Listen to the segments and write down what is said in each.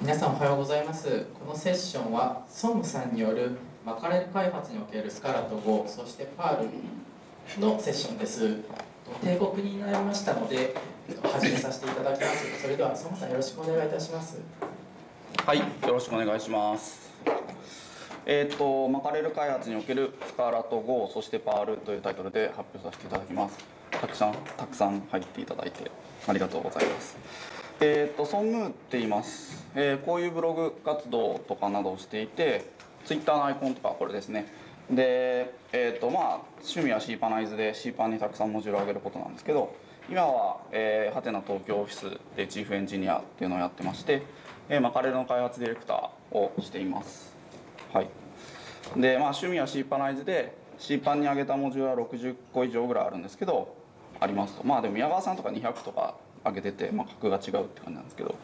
皆さんおはようございます。このセッションはソムさんによるマカレル開発におけるスカラと Go そしてパールのセッションです。帝国になりましたので始めさせていただきます。それではソムさんよろしくお願いいたします。はいよろしくお願いします。えっ、とマカレル開発におけるスカラと Go そしてパールというタイトルで発表させていただきます。たくさんたくさん入っていただいてありがとうございます。えっ、とソンムーって言います、えーこういうブログ活動とかなどをしていて Twitter のアイコンとかこれですね。でえっ、とまあ趣味は C パナイズで C パンにたくさんモジュールを上げることなんですけど今は、えー、ハテナ東京オフィスでチーフエンジニアっていうのをやってまして、えーマカレルの開発ディレクターをしています。はい。でまあ趣味は C パナイズで C パンに上げたモジュールは60個以上ぐらいあるんですけどありますと。まあでも宮川さんとか200とか上げてて、まあ、格が違うって感じなんですけど。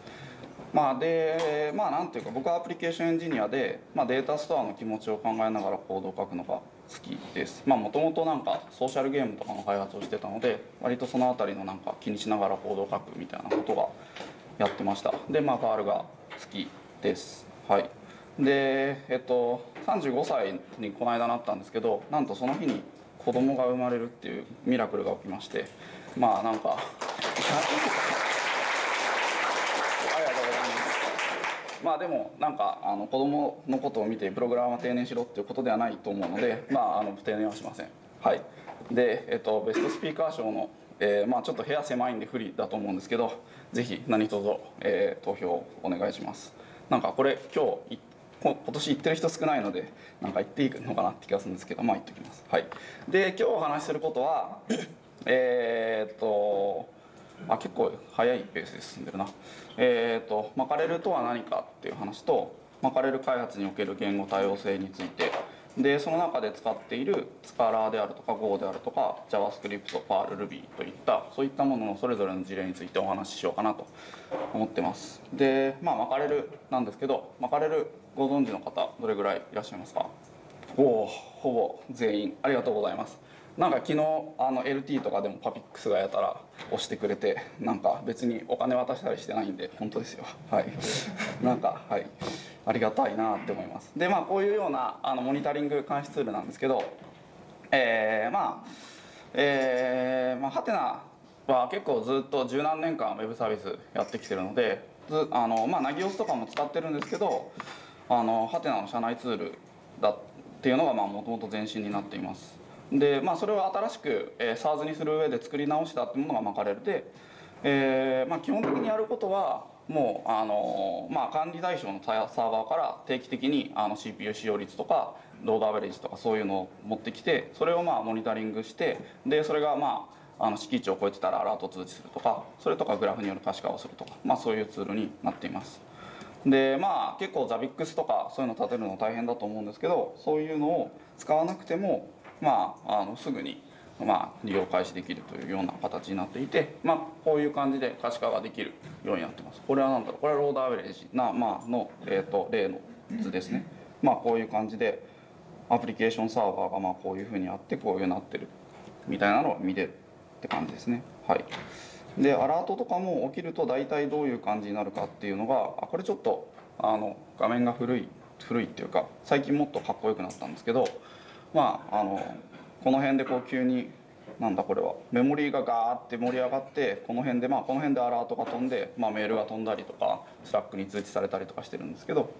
まあでまあなんていうか僕はアプリケーションエンジニアで、まあ、データストアの気持ちを考えながらコードを書くのが好きです。まあもともとなんかソーシャルゲームとかの開発をしてたので割とその辺りのなんか気にしながらコードを書くみたいなことがやってました。でまあファールが好きです。はい。でえっと35歳にこの間なったんですけどなんとその日に子供が生まれるっていうミラクルが起きましてまあなんか。ありがとうございます。まあでもなんかあの子供のことを見てプログラマーは定年しろっていうことではないと思うのでまああの定年はしません。はい。で、えっと、ベストスピーカー賞の、えーまあ、ちょっと部屋狭いんで不利だと思うんですけどぜひ何卒、えー投票お願いします。なんかこれ今日今年行ってる人少ないのでなんか行っていいのかなって気がするんですけどまあ行っておきます。はい。で今日お話しすることはえーっとあ結構早いペースで進んでるな。えーっとマカレルとは何かっていう話とマカレル開発における言語多様性について。でその中で使っているスカラーであるとか Go であるとか JavaScript、Perl、Ruby といったそういったもののそれぞれの事例についてお話ししようかなと思ってます。でまあマカレルなんですけどマカレルご存知の方どれぐらいいらっしゃいますか？おおほぼ全員ありがとうございます。なんか昨日あの LT とかでもパピックスがやたら押してくれてなんか別にお金渡したりしてないんで本当ですよ。はい。なんかはい。ありがたいなって思います。でまあこういうようなあのモニタリング監視ツールなんですけどえー、まあえー、まあハテナは結構ずっと十何年間ウェブサービスやってきてるのでずあのまあナギオスとかも使ってるんですけどあのハテナの社内ツールだっていうのがもともと前身になっています。でまあそれを新しく、えー、SARS にする上で作り直したっていうものがマカレルで、えーまあ、基本的にやることはもうあの、まあ、管理対象のサーバーから定期的にあの CPU 使用率とかロードアベレージとかそういうのを持ってきてそれをまあモニタリングしてでそれがまああの敷地を超えてたらアラート通知するとかそれとかグラフによる可視化をするとか、まあ、そういうツールになっています。でまあ結構 ZABIX とかそういうの立てるの大変だと思うんですけどそういうのを使わなくてもまああのすぐにまあ、利用開始できるというような形になっていて、まあ、こういう感じで可視化ができるようになってます。これは何だろう？これはロードアベレージ。な、まあの、えー、と例の図ですね、まあ、こういう感じでアプリケーションサーバーがまあこういうふうにあってこういうふうになってるみたいなのを見れるって感じですね。はい。でアラートとかも起きると大体どういう感じになるかっていうのがあこれちょっとあの画面が古い古いっていうか最近もっとかっこよくなったんですけどまああのこの辺でこう急になんだこれはメモリーがガーって盛り上がってこの辺でまあこの辺でアラートが飛んで、まあ、メールが飛んだりとか Slack に通知されたりとかしてるんですけど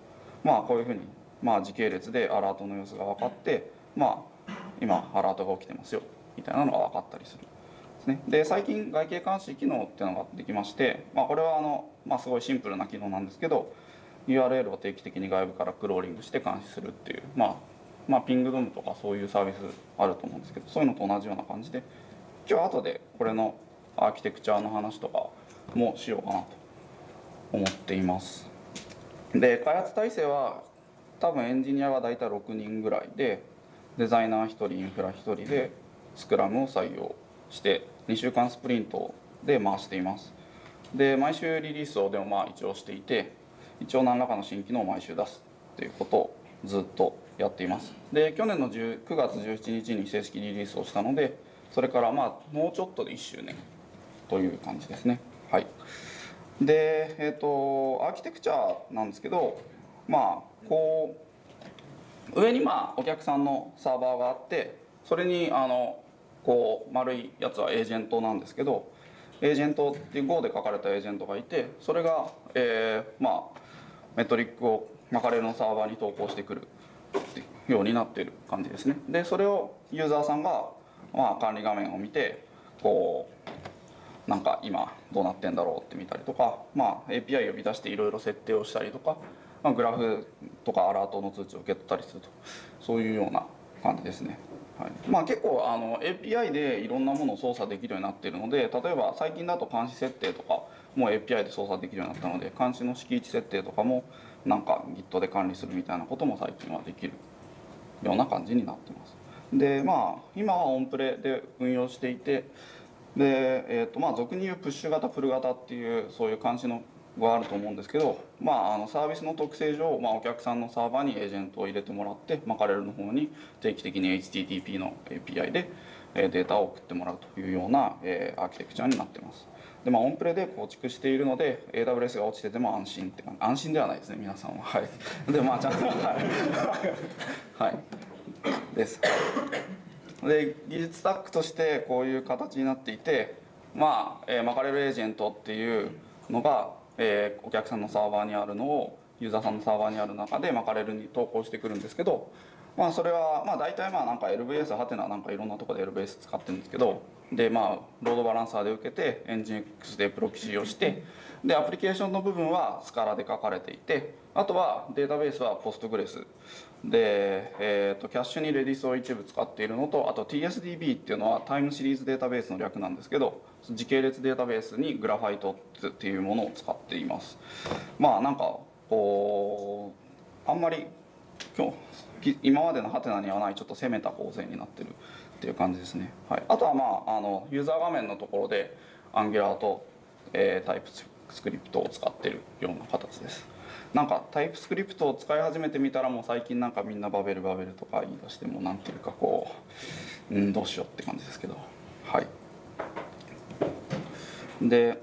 まあこういうふうにまあ時系列でアラートの様子が分かってまあ今アラートが起きてますよみたいなのが分かったりするですね。で最近外形監視機能っていうのができまして、まあ、これはあの、まあ、すごいシンプルな機能なんですけど URL を定期的に外部からクローリングして監視するっていうまあまあ、ピングドームとかそういうサービスあると思うんですけどそういうのと同じような感じで今日後でこれのアーキテクチャの話とかもしようかなと思っています。で開発体制は多分エンジニアが大体6人ぐらいでデザイナー1人インフラ1人でスクラムを採用して2週間スプリントで回しています。で毎週リリースをでもまあ一応していて一応何らかの新機能を毎週出すっていうことをずっとやっています。で去年の9月17日に正式リリースをしたのでそれからまあもうちょっとで1周年という感じですね。はい。でえっ、とアーキテクチャなんですけどまあこう上にまあお客さんのサーバーがあってそれにあのこう丸いやつはエージェントなんですけどエージェントっていう Go で書かれたエージェントがいてそれが、えーまあメトリックをマカレルのサーバーに投稿してくる。ようになってる感じですねでそれをユーザーさんが、まあ、管理画面を見てこうなんか今どうなってんだろうって見たりとか、まあ、API 呼び出していろいろ設定をしたりとか、まあ、グラフとかアラートの通知を受け取ったりするとそういうような感じですね。はいまあ、結構あの API でいろんなものを操作できるようになっているので例えば最近だと監視設定とかも API で操作できるようになったので監視の敷地設定とかもなんか Git で管理するみたいなことも最近はできるような感じになってます。でまあ今はオンプレで運用していてで、えーとまあ、俗に言うプッシュ型プル型っていうそういう監視のがあると思うんですけど、まあ、あのサービスの特性上、まあ、お客さんのサーバーにエージェントを入れてもらってマカレルの方に定期的に HTTP の API でデータを送ってもらうというような、えー、アーキテクチャになってます。で、まあ、オンプレで構築しているので AWS が落ちてても安心って安心ではないですね皆さんは。はい。でまあちゃんとはい、はい、です。で技術スタックとしてこういう形になっていてまあ、えー、マカレルエージェントっていうのが、えー、お客さんのサーバーにあるのをユーザーさんのサーバーにある中でマカレルに投稿してくるんですけどまあそれはまあ大体まあなんか LVS ハテナなんかいろんなところで LVS 使ってるんですけどでまあロードバランサーで受けてエンジン X でプロキシーをしてでアプリケーションの部分はスカラで書かれていてあとはデータベースはポストグレス。で、えー、とキャッシュにレディスを一部使っているのとあと TSDB っていうのはタイムシリーズデータベースの略なんですけど時系列データベースにグラファイトっていうものを使っています。まあなんかこうあんまり今日今までのハテナにはないちょっと攻めた構成になってるっていう感じですね、はい、あとはまああのユーザー画面のところで Angular と、えー、タイプスクリプトを使ってるような形です。なんかタイプスクリプトを使い始めてみたらもう最近なんかみんなバベルバベルとか言い出してもなんていうかこううんどうしようって感じですけど。はい。で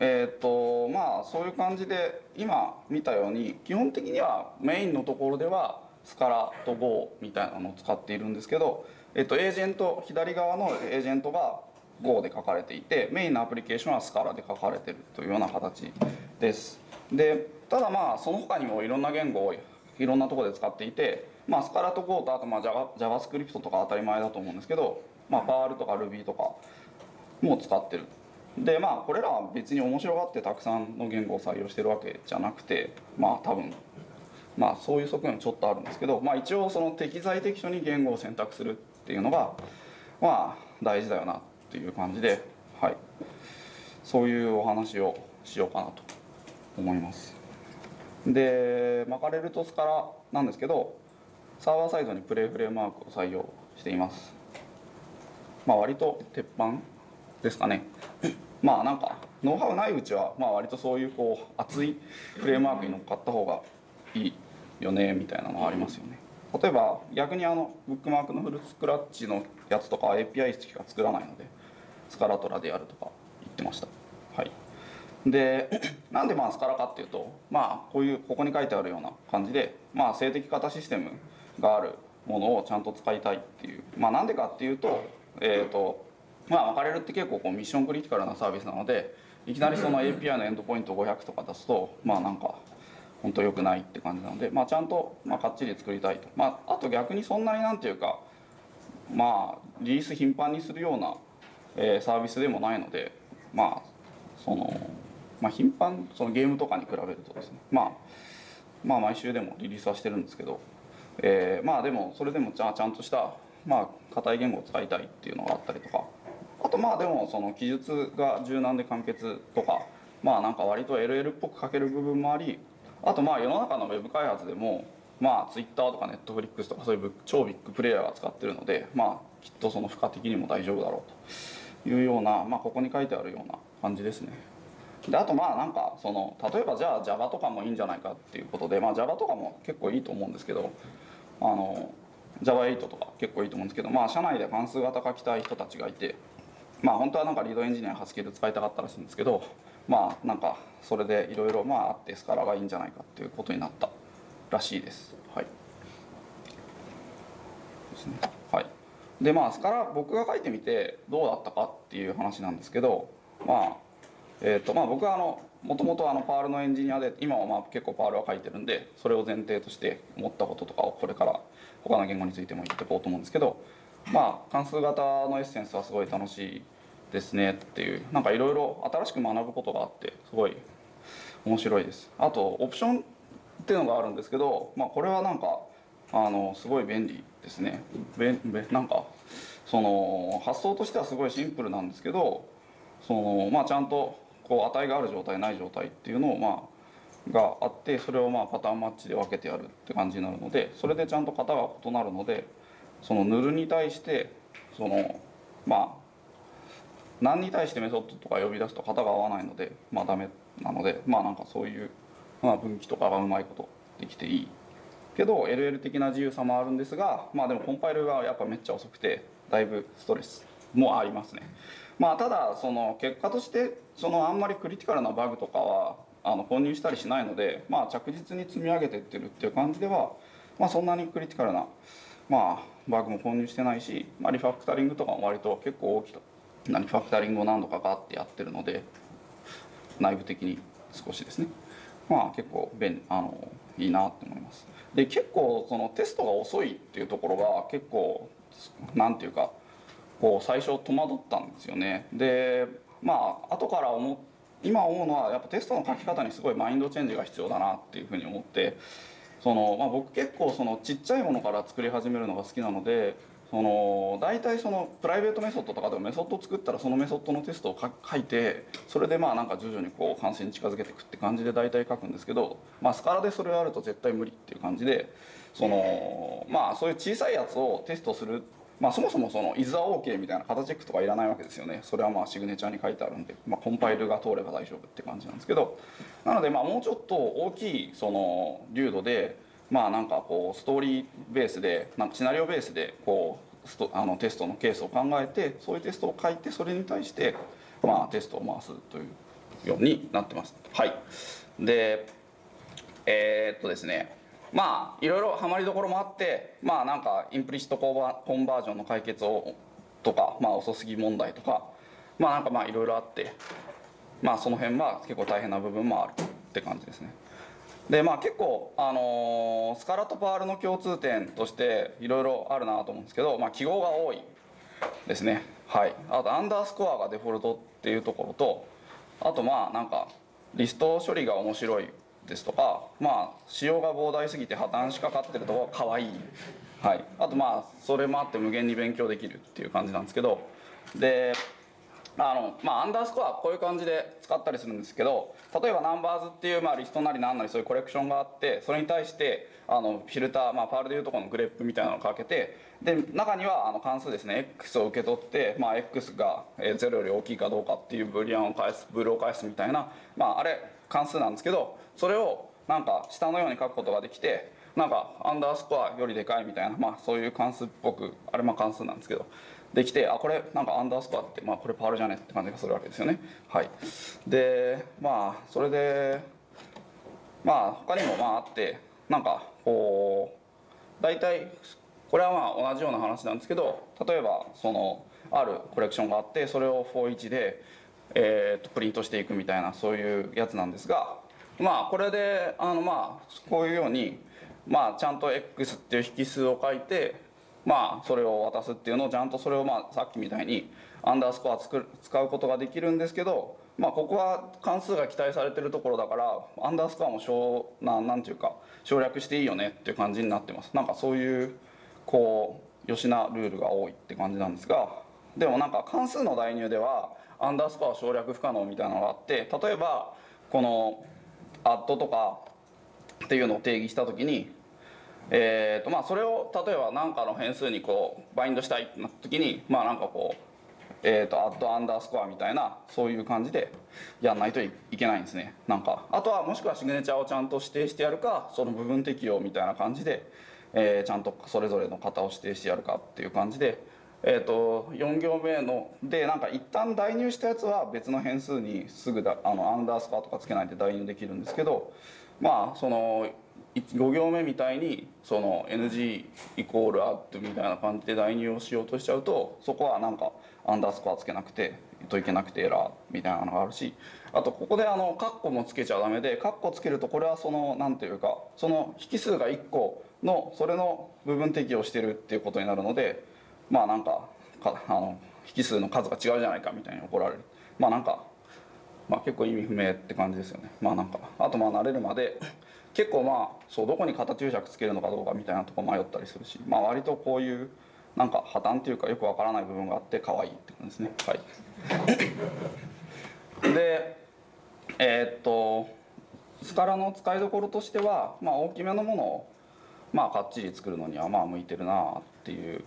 え、ー、とまあそういう感じで今見たように基本的にはメインのところではスカラと Go みたいなのを使っているんですけどえっと、エージェント左側のエージェントが Go で書かれていてメインのアプリケーションは Scala で書かれてるというような形です。でただまあその他にもいろんな言語をいろんなところで使っていて、まあ、Scala と Go とあとまあ JavaScript とか当たり前だと思うんですけど、まあ、Perl とか Ruby とかも使ってる。でまあこれらは別に面白がってたくさんの言語を採用してるわけじゃなくてまあ多分まあそういう側面ちょっとあるんですけど、まあ、一応その適材適所に言語を選択するっていうのがまあ大事だよなっていう感じで、はい、そういうお話をしようかなと思います。でマカレルトスからなんですけどサーバーサイドにプレイフレームワークを採用しています。まあ割と鉄板ですかね。まあなんかノウハウないうちはまあ割とそういうこう熱いフレームワークに乗っかった方がいいよねみたいなのはありますよね。例えば逆にあのブックマークのフルスクラッチのやつとか API しか作らないのでスカラトラでやるとか言ってました。はい。で なんでまあスカラかっていうとまあこういうここに書いてあるような感じでまあ静的型システムがあるものをちゃんと使いたいっていう。まあなんでかっていうとえっ、ー、とまあ分かれるって結構こうミッションクリティカルなサービスなのでいきなりその API のエンドポイント500とか出すとまあなんか本当良くないって感じなので、まあ、ちゃんと、まあ、かっちり作りたいと、まあ、あと逆にそんなになんていうかまあリリース頻繁にするような、えー、サービスでもないのでまあその、まあ、頻繁そのゲームとかに比べるとですね、まあ、まあ毎週でもリリースはしてるんですけど、えー、まあでもそれでもちゃちゃんとしたまあ硬い言語を使いたいっていうのがあったりとかあとまあでもその記述が柔軟で簡潔とかまあなんか割と LL っぽく書ける部分もありあとまあ世の中のウェブ開発でもまあツイッターとかネットフリックスとかそういう超ビッグプレイヤーが使ってるのでまあきっとその負荷的にも大丈夫だろうというような、まあ、ここに書いてあるような感じですね。であとまあなんかその例えばじゃあ Java とかもいいんじゃないかっていうことで、まあ、Java とかも結構いいと思うんですけどあの Java8 とか結構いいと思うんですけどまあ社内で関数型書きたい人たちがいてまあ本当はなんかリードエンジニアハスキル使いたかったらしいんですけどまあなんかそれでいろいろまああってスカラがいいんじゃないかっていうことになったらしいです。はい。ですね。はい。でまあスカラ僕が書いてみてどうだったかっていう話なんですけどまあえーとまあ、僕はあのもともとあのパールのエンジニアで今はまあ結構パールは書いてるんでそれを前提として思ったこととかをこれから他の言語についても言っていこうと思うんですけどまあ関数型のエッセンスはすごい楽しいですねっていうなんかいろいろ新しく学ぶことがあってすごい面白いです。あとオプションっていうのがあるんですけど、まあ、これはなんかあのすごい便利ですね。べべなんかその発想としてはすごいシンプルなんですけどそのまあちゃんとこう値がある状態ない状態っていうのをまあがあってそれをまあパターンマッチで分けてやるって感じになるのでそれでちゃんと型が異なるのでそのヌルに対してそのまあ何に対してメソッドとか呼び出すと型が合わないのでまあダメなのでまあなんかそういう、まあ、分岐とかがうまいことできていいけど LL 的な自由さもあるんですがまあでもコンパイルがやっぱめっちゃ遅くてだいぶストレスもありますね。まあ、ただその結果としてそのあんまりクリティカルなバグとかはあの混入したりしないので、まあ、着実に積み上げていってるっていう感じでは、まあ、そんなにクリティカルな、まあ、バグも混入してないし、まあ、リファクタリングとかも割と結構大きなリファクタリングを何度かガってやってるので内部的に少しですね。まあ結構便あのいいなって思います。で結構そのテストが遅いっていうところが結構なんていうかこう最初戸惑ったんですよね。でまあ後から思今思うのはやっぱテストの書き方にすごいマインドチェンジが必要だなっていうふうに思ってその、まあ、僕結構そのちっちゃいものから作り始めるのが好きなのでその大体そのプライベートメソッドとかでもメソッド作ったらそのメソッドのテストを書いてそれでまあなんか徐々にこう完成に近づけていくって感じで大体書くんですけど、まあ、スカラでそれをやると絶対無理っていう感じでそのまあそういう小さいやつをテストするまあ、そもそもその「is OK」みたいな型チェックとかいらないわけですよね。それはまあシグネチャーに書いてあるんで、まあ、コンパイルが通れば大丈夫って感じなんですけど。なのでまあもうちょっと大きいその流度でまあなんかこうストーリーベースでなんかシナリオベースでこうあのテストのケースを考えてそういうテストを書いてそれに対してまあテストを回すというようになってます。はい。でえー、っとですね。まあいろいろハマりどころもあってまあなんかインプリシットコンバコンバージョンの解決をとかまあ遅すぎ問題とかまあなんかまあいろいろあってまあその辺は結構大変な部分もあるって感じですね。でまあ結構あのースカラとパールの共通点としていろいろあるなと思うんですけど、まあ、記号が多いですね。はい。あとアンダースコアがデフォルトっていうところとあとまあなんかリスト処理が面白いですとかまあ仕様が膨大すぎて破綻しかかってるとこが可愛い。はい。あとまあそれもあって無限に勉強できるっていう感じなんですけどであのまあアンダースコアこういう感じで使ったりするんですけど例えばナンバーズっていう、まあ、リストなり何なりそういうコレクションがあってそれに対してあのフィルター、まあ、パールでいうとこのグレップみたいなのをかけてで中にはあの関数ですね。X を受け取って、まあ、x が0より大きいかどうかっていうブリアンを返すブルを返すみたいな、まあ、あれ関数なんですけどそれをなんか下のように書くことができてなんかアンダースコアよりでかいみたいな、まあ、そういう関数っぽくあれまあ関数なんですけどできてあこれなんかアンダースコアって、まあ、これパールじゃねって感じがするわけですよね。はい。でまあそれでまあ他にもまああってなんかこう大体これはまあ同じような話なんですけど例えばそのあるコレクションがあってそれを41で、えー、とプリントしていくみたいなそういうやつなんですがまあこれであのまあこういうようにまあちゃんと X っていう引数を書いてまあそれを渡すっていうのをちゃんとそれをまあさっきみたいにアンダースコア作る使うことができるんですけどまあここは関数が期待されてるところだからアンダースコアも小ななんていうか省略していいよねっていう感じになってます。なんかそういうこう吉なルールが多いって感じなんですがでもなんか関数の代入ではアンダースコア省略不可能みたいなのがあって例えばこのアットとかっていうのを定義した時にえーとまあ、それを例えば何かの変数にこうバインドしたいってなった時にまあなんかこうえーとアットアンダースコアみたいなそういう感じでやんないといけないんですね。なんかあとはもしくはシグネチャーをちゃんと指定してやるかその部分適用みたいな感じで、えーちゃんとそれぞれの型を指定してやるかっていう感じでえー、と4行目のでなんか一旦代入したやつは別の変数にすぐだあのアンダースコアとかつけないで代入できるんですけどまあその5行目みたいにその NG イコールアットみたいな感じで代入をしようとしちゃうとそこはなんかアンダースコアつけなくてといけなくてエラーみたいなのがあるしあとここであのカッコもつけちゃダメでカッコつけるとこれはその何ていうかその引数が1個のそれの部分適用してるっていうことになるのでまあなんかかあの引数の数が違うじゃないかみたいに怒られる。まあなんか、まあ、結構意味不明って感じですよね。まあなんかあとまあ慣れるまで結構まあそうどこに型注釈つけるのかどうかみたいなとこ迷ったりするしまあ割とこういうなんか破綻っていうかよくわからない部分があって可愛いって感じですね。はい。でえー、っとスカラの使いどころとしては、まあ、大きめのものをまあかっちり作るのにはまあ向いてるなっていう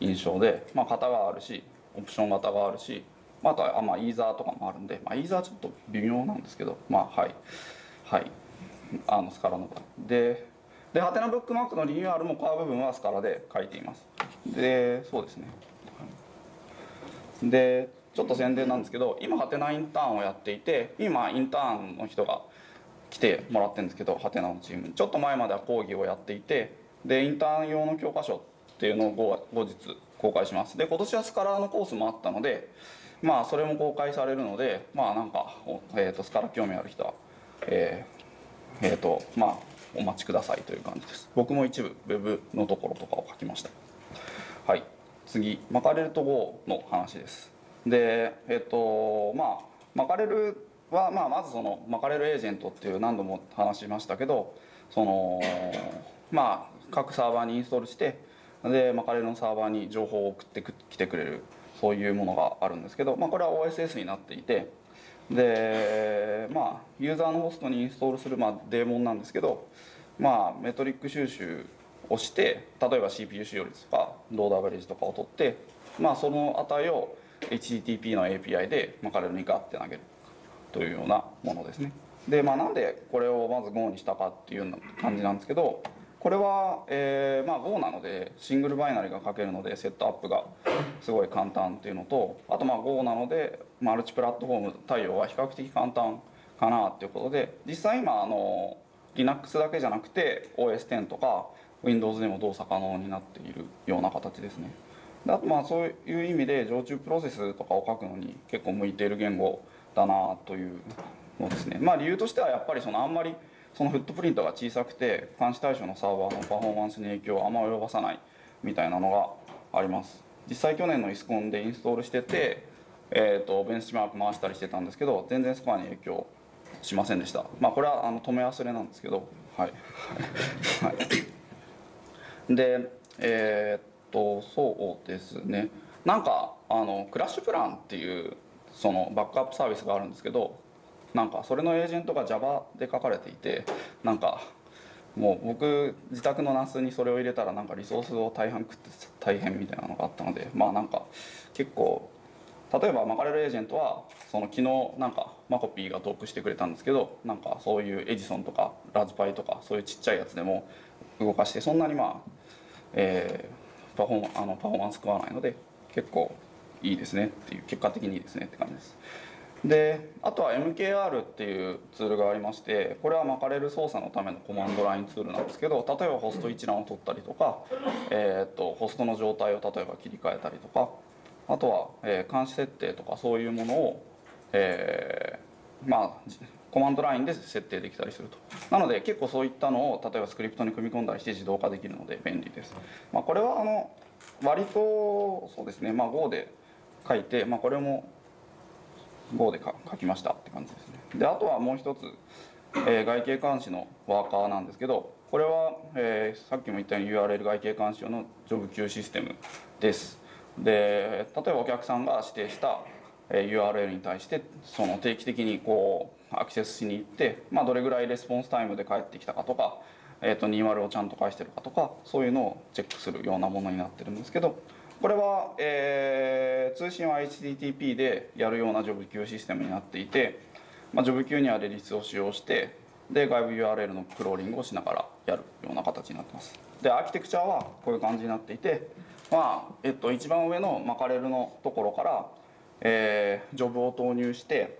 印象で、まあ、型があるしオプション型があるし、まあ、あとは、まあ、イーザーとかもあるんで、まあ、イーザーちょっと微妙なんですけどまあはい。はい。あのスカラの場合。ででハテナブックマークのリニューアルもコア部分はスカラで書いています。でそうですね。でちょっと宣伝なんですけど今ハテナインターンをやっていて今インターンの人が来てもらってるんですけどハテナのチーム。ちょっと前までは講義をやっていてでインターン用の教科書っていうのを後日公開します。で今年はスカラーのコースもあったのでまあそれも公開されるのでまあなんか、えーと、スカラー興味ある人はえー、えー、とまあお待ちくださいという感じです。僕も一部 Web のところとかを書きました。はい。次マカレルと Go の話です。でえっ、ー、とまあマカレルは、まあ、まずそのマカレルエージェントっていう何度も話しましたけどそのまあ各サーバーにインストールしてでマカレのサーバーに情報を送ってきてくれるそういうものがあるんですけど、まあ、これは OSS になっていてでまあユーザーのホストにインストールする、まあ、デーモンなんですけどまあメトリック収集をして例えば CPU 使用率とかロードアベレージとかを取ってまあその値を HTTP の API でマカレルにガッて投げるというようなものですね。でまあなんでこれをまず Go にしたかっていう感じなんですけどこれは、えーまあ、Go なのでシングルバイナリーが書けるのでセットアップがすごい簡単っていうのとあとまあ Go なのでマルチプラットフォーム対応は比較的簡単かなっていうことで実際今あの Linux だけじゃなくて OS10 とか Windows でも動作可能になっているような形ですね。であとまあそういう意味で常駐プロセスとかを書くのに結構向いている言語だなというのですね。まあ理由としてはやっぱりそのあんまりそのフットプリントが小さくて監視対象のサーバーのパフォーマンスに影響をあんま及ばさないみたいなのがあります。実際去年のイスコンでインストールしてて、えーと、ベンチマーク回したりしてたんですけど全然スコアに影響しませんでした。まあこれはあの止め忘れなんですけどはい、はい、でえー、っとそうですね。なんかあのクラッシュプランっていうそのバックアップサービスがあるんですけどなんかそれのエージェントが Java で書かれていてなんかもう僕自宅の NAS にそれを入れたらなんかリソースを大半食って大変みたいなのがあったのでまあなんか結構例えばマカレルエージェントはその昨日なんかマコピーがトークしてくれたんですけどなんかそういうエジソンとかラズパイとかそういうちっちゃいやつでも動かしてそんなにまあ、えー、パフォーあのパフォーマンス食わないので結構いいですねっていう結果的にいいですねって感じです。であとは MKR っていうツールがありましてこれは巻かれる操作のためのコマンドラインツールなんですけど例えばホスト一覧を取ったりとか、えー、とホストの状態を例えば切り替えたりとかあとは、えー、監視設定とかそういうものを、えー、まあコマンドラインで設定できたりすると。なので結構そういったのを例えばスクリプトに組み込んだりして自動化できるので便利です、まあ、これはあの割とそうですね、まあ、Go で書いて、まあ、これも Go で書きましたって感じですね。であとはもう一つ、えー、外形監視のワーカーなんですけどこれは、えー、さっきも言ったように URL 外形監視用のジョブ Q システムです。で例えばお客さんが指定した URL に対してその定期的にこうアクセスしに行って、まあ、どれぐらいレスポンスタイムで返ってきたかとか、えー、と20をちゃんと返してるかとかそういうのをチェックするようなものになってるんですけどこれは、えー、通信は HTTP でやるような JobQ システムになっていて、まあ、JobQ には Redis を使用してで外部 URL のクローリングをしながらやるような形になってます。でアーキテクチャはこういう感じになっていてまあえっと、一番上のマカレルのところから、えージョブを投入して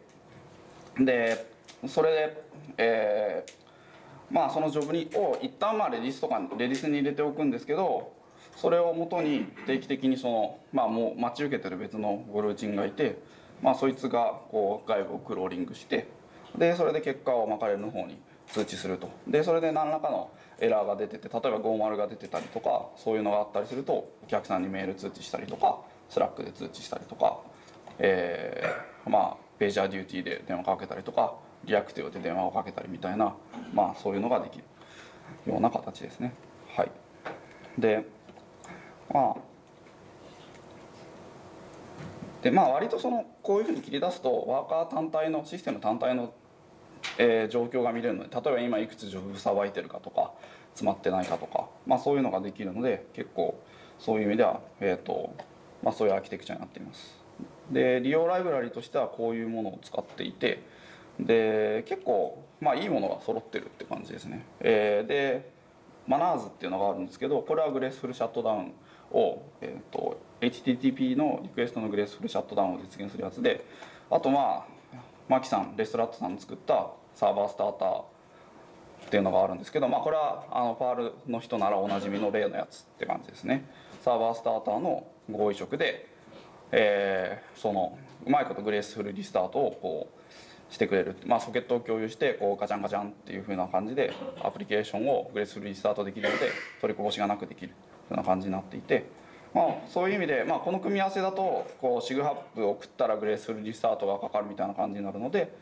でそれで、えーまあそのジョブにを一旦まあレディスとかレディスに入れておくんですけどそれをもとに定期的にその、まあ、もう待ち受けてる別のゴルーチンがいて、まあ、そいつがこう外部をクローリングしてでそれで結果をマカレルの方に通知するとでそれで何らかのエラーが出てて例えば50が出てたりとかそういうのがあったりするとお客さんにメール通知したりとか Slack で通知したりとか、えーまあ PagerDuty で電話かけたりとか Reactio で電話をかけたりみたいな、まあ、そういうのができるような形ですね。はい、でまあでまあ割とそのこういうふうに切り出すとワーカー単体のシステム単体の、えー状況が見れるので例えば今いくつジョブさばいてるかとか詰まってないかとか、まあ、そういうのができるので結構そういう意味では、えーとまあ、そういうアーキテクチャになっています。で利用ライブラリとしてはこういうものを使っていてで結構まあいいものが揃ってるって感じですね、えーでマナーズっていうのがあるんですけどこれはグレースフルシャットダウンを、えー、と HTTP のリクエストのグレースフルシャットダウンを実現するやつであとまあマキさんレストラットさんの作ったサーバースターターっていうのがあるんですけど、まあ、これはあのパールの人ならおなじみの例のやつって感じですね。サーバースターターの合意色で、えーそのうまいことグレースフルリスタートをこうしてくれる、まあ、ソケットを共有してこうガチャンガチャンっていう風な感じでアプリケーションをグレースフルリスタートできるので取りこぼしがなくできる。ような感じになっていて、まあ、そういう意味で、まあ、この組み合わせだとこうシグハップを送ったらグレースフルリスタートがかかるみたいな感じになるので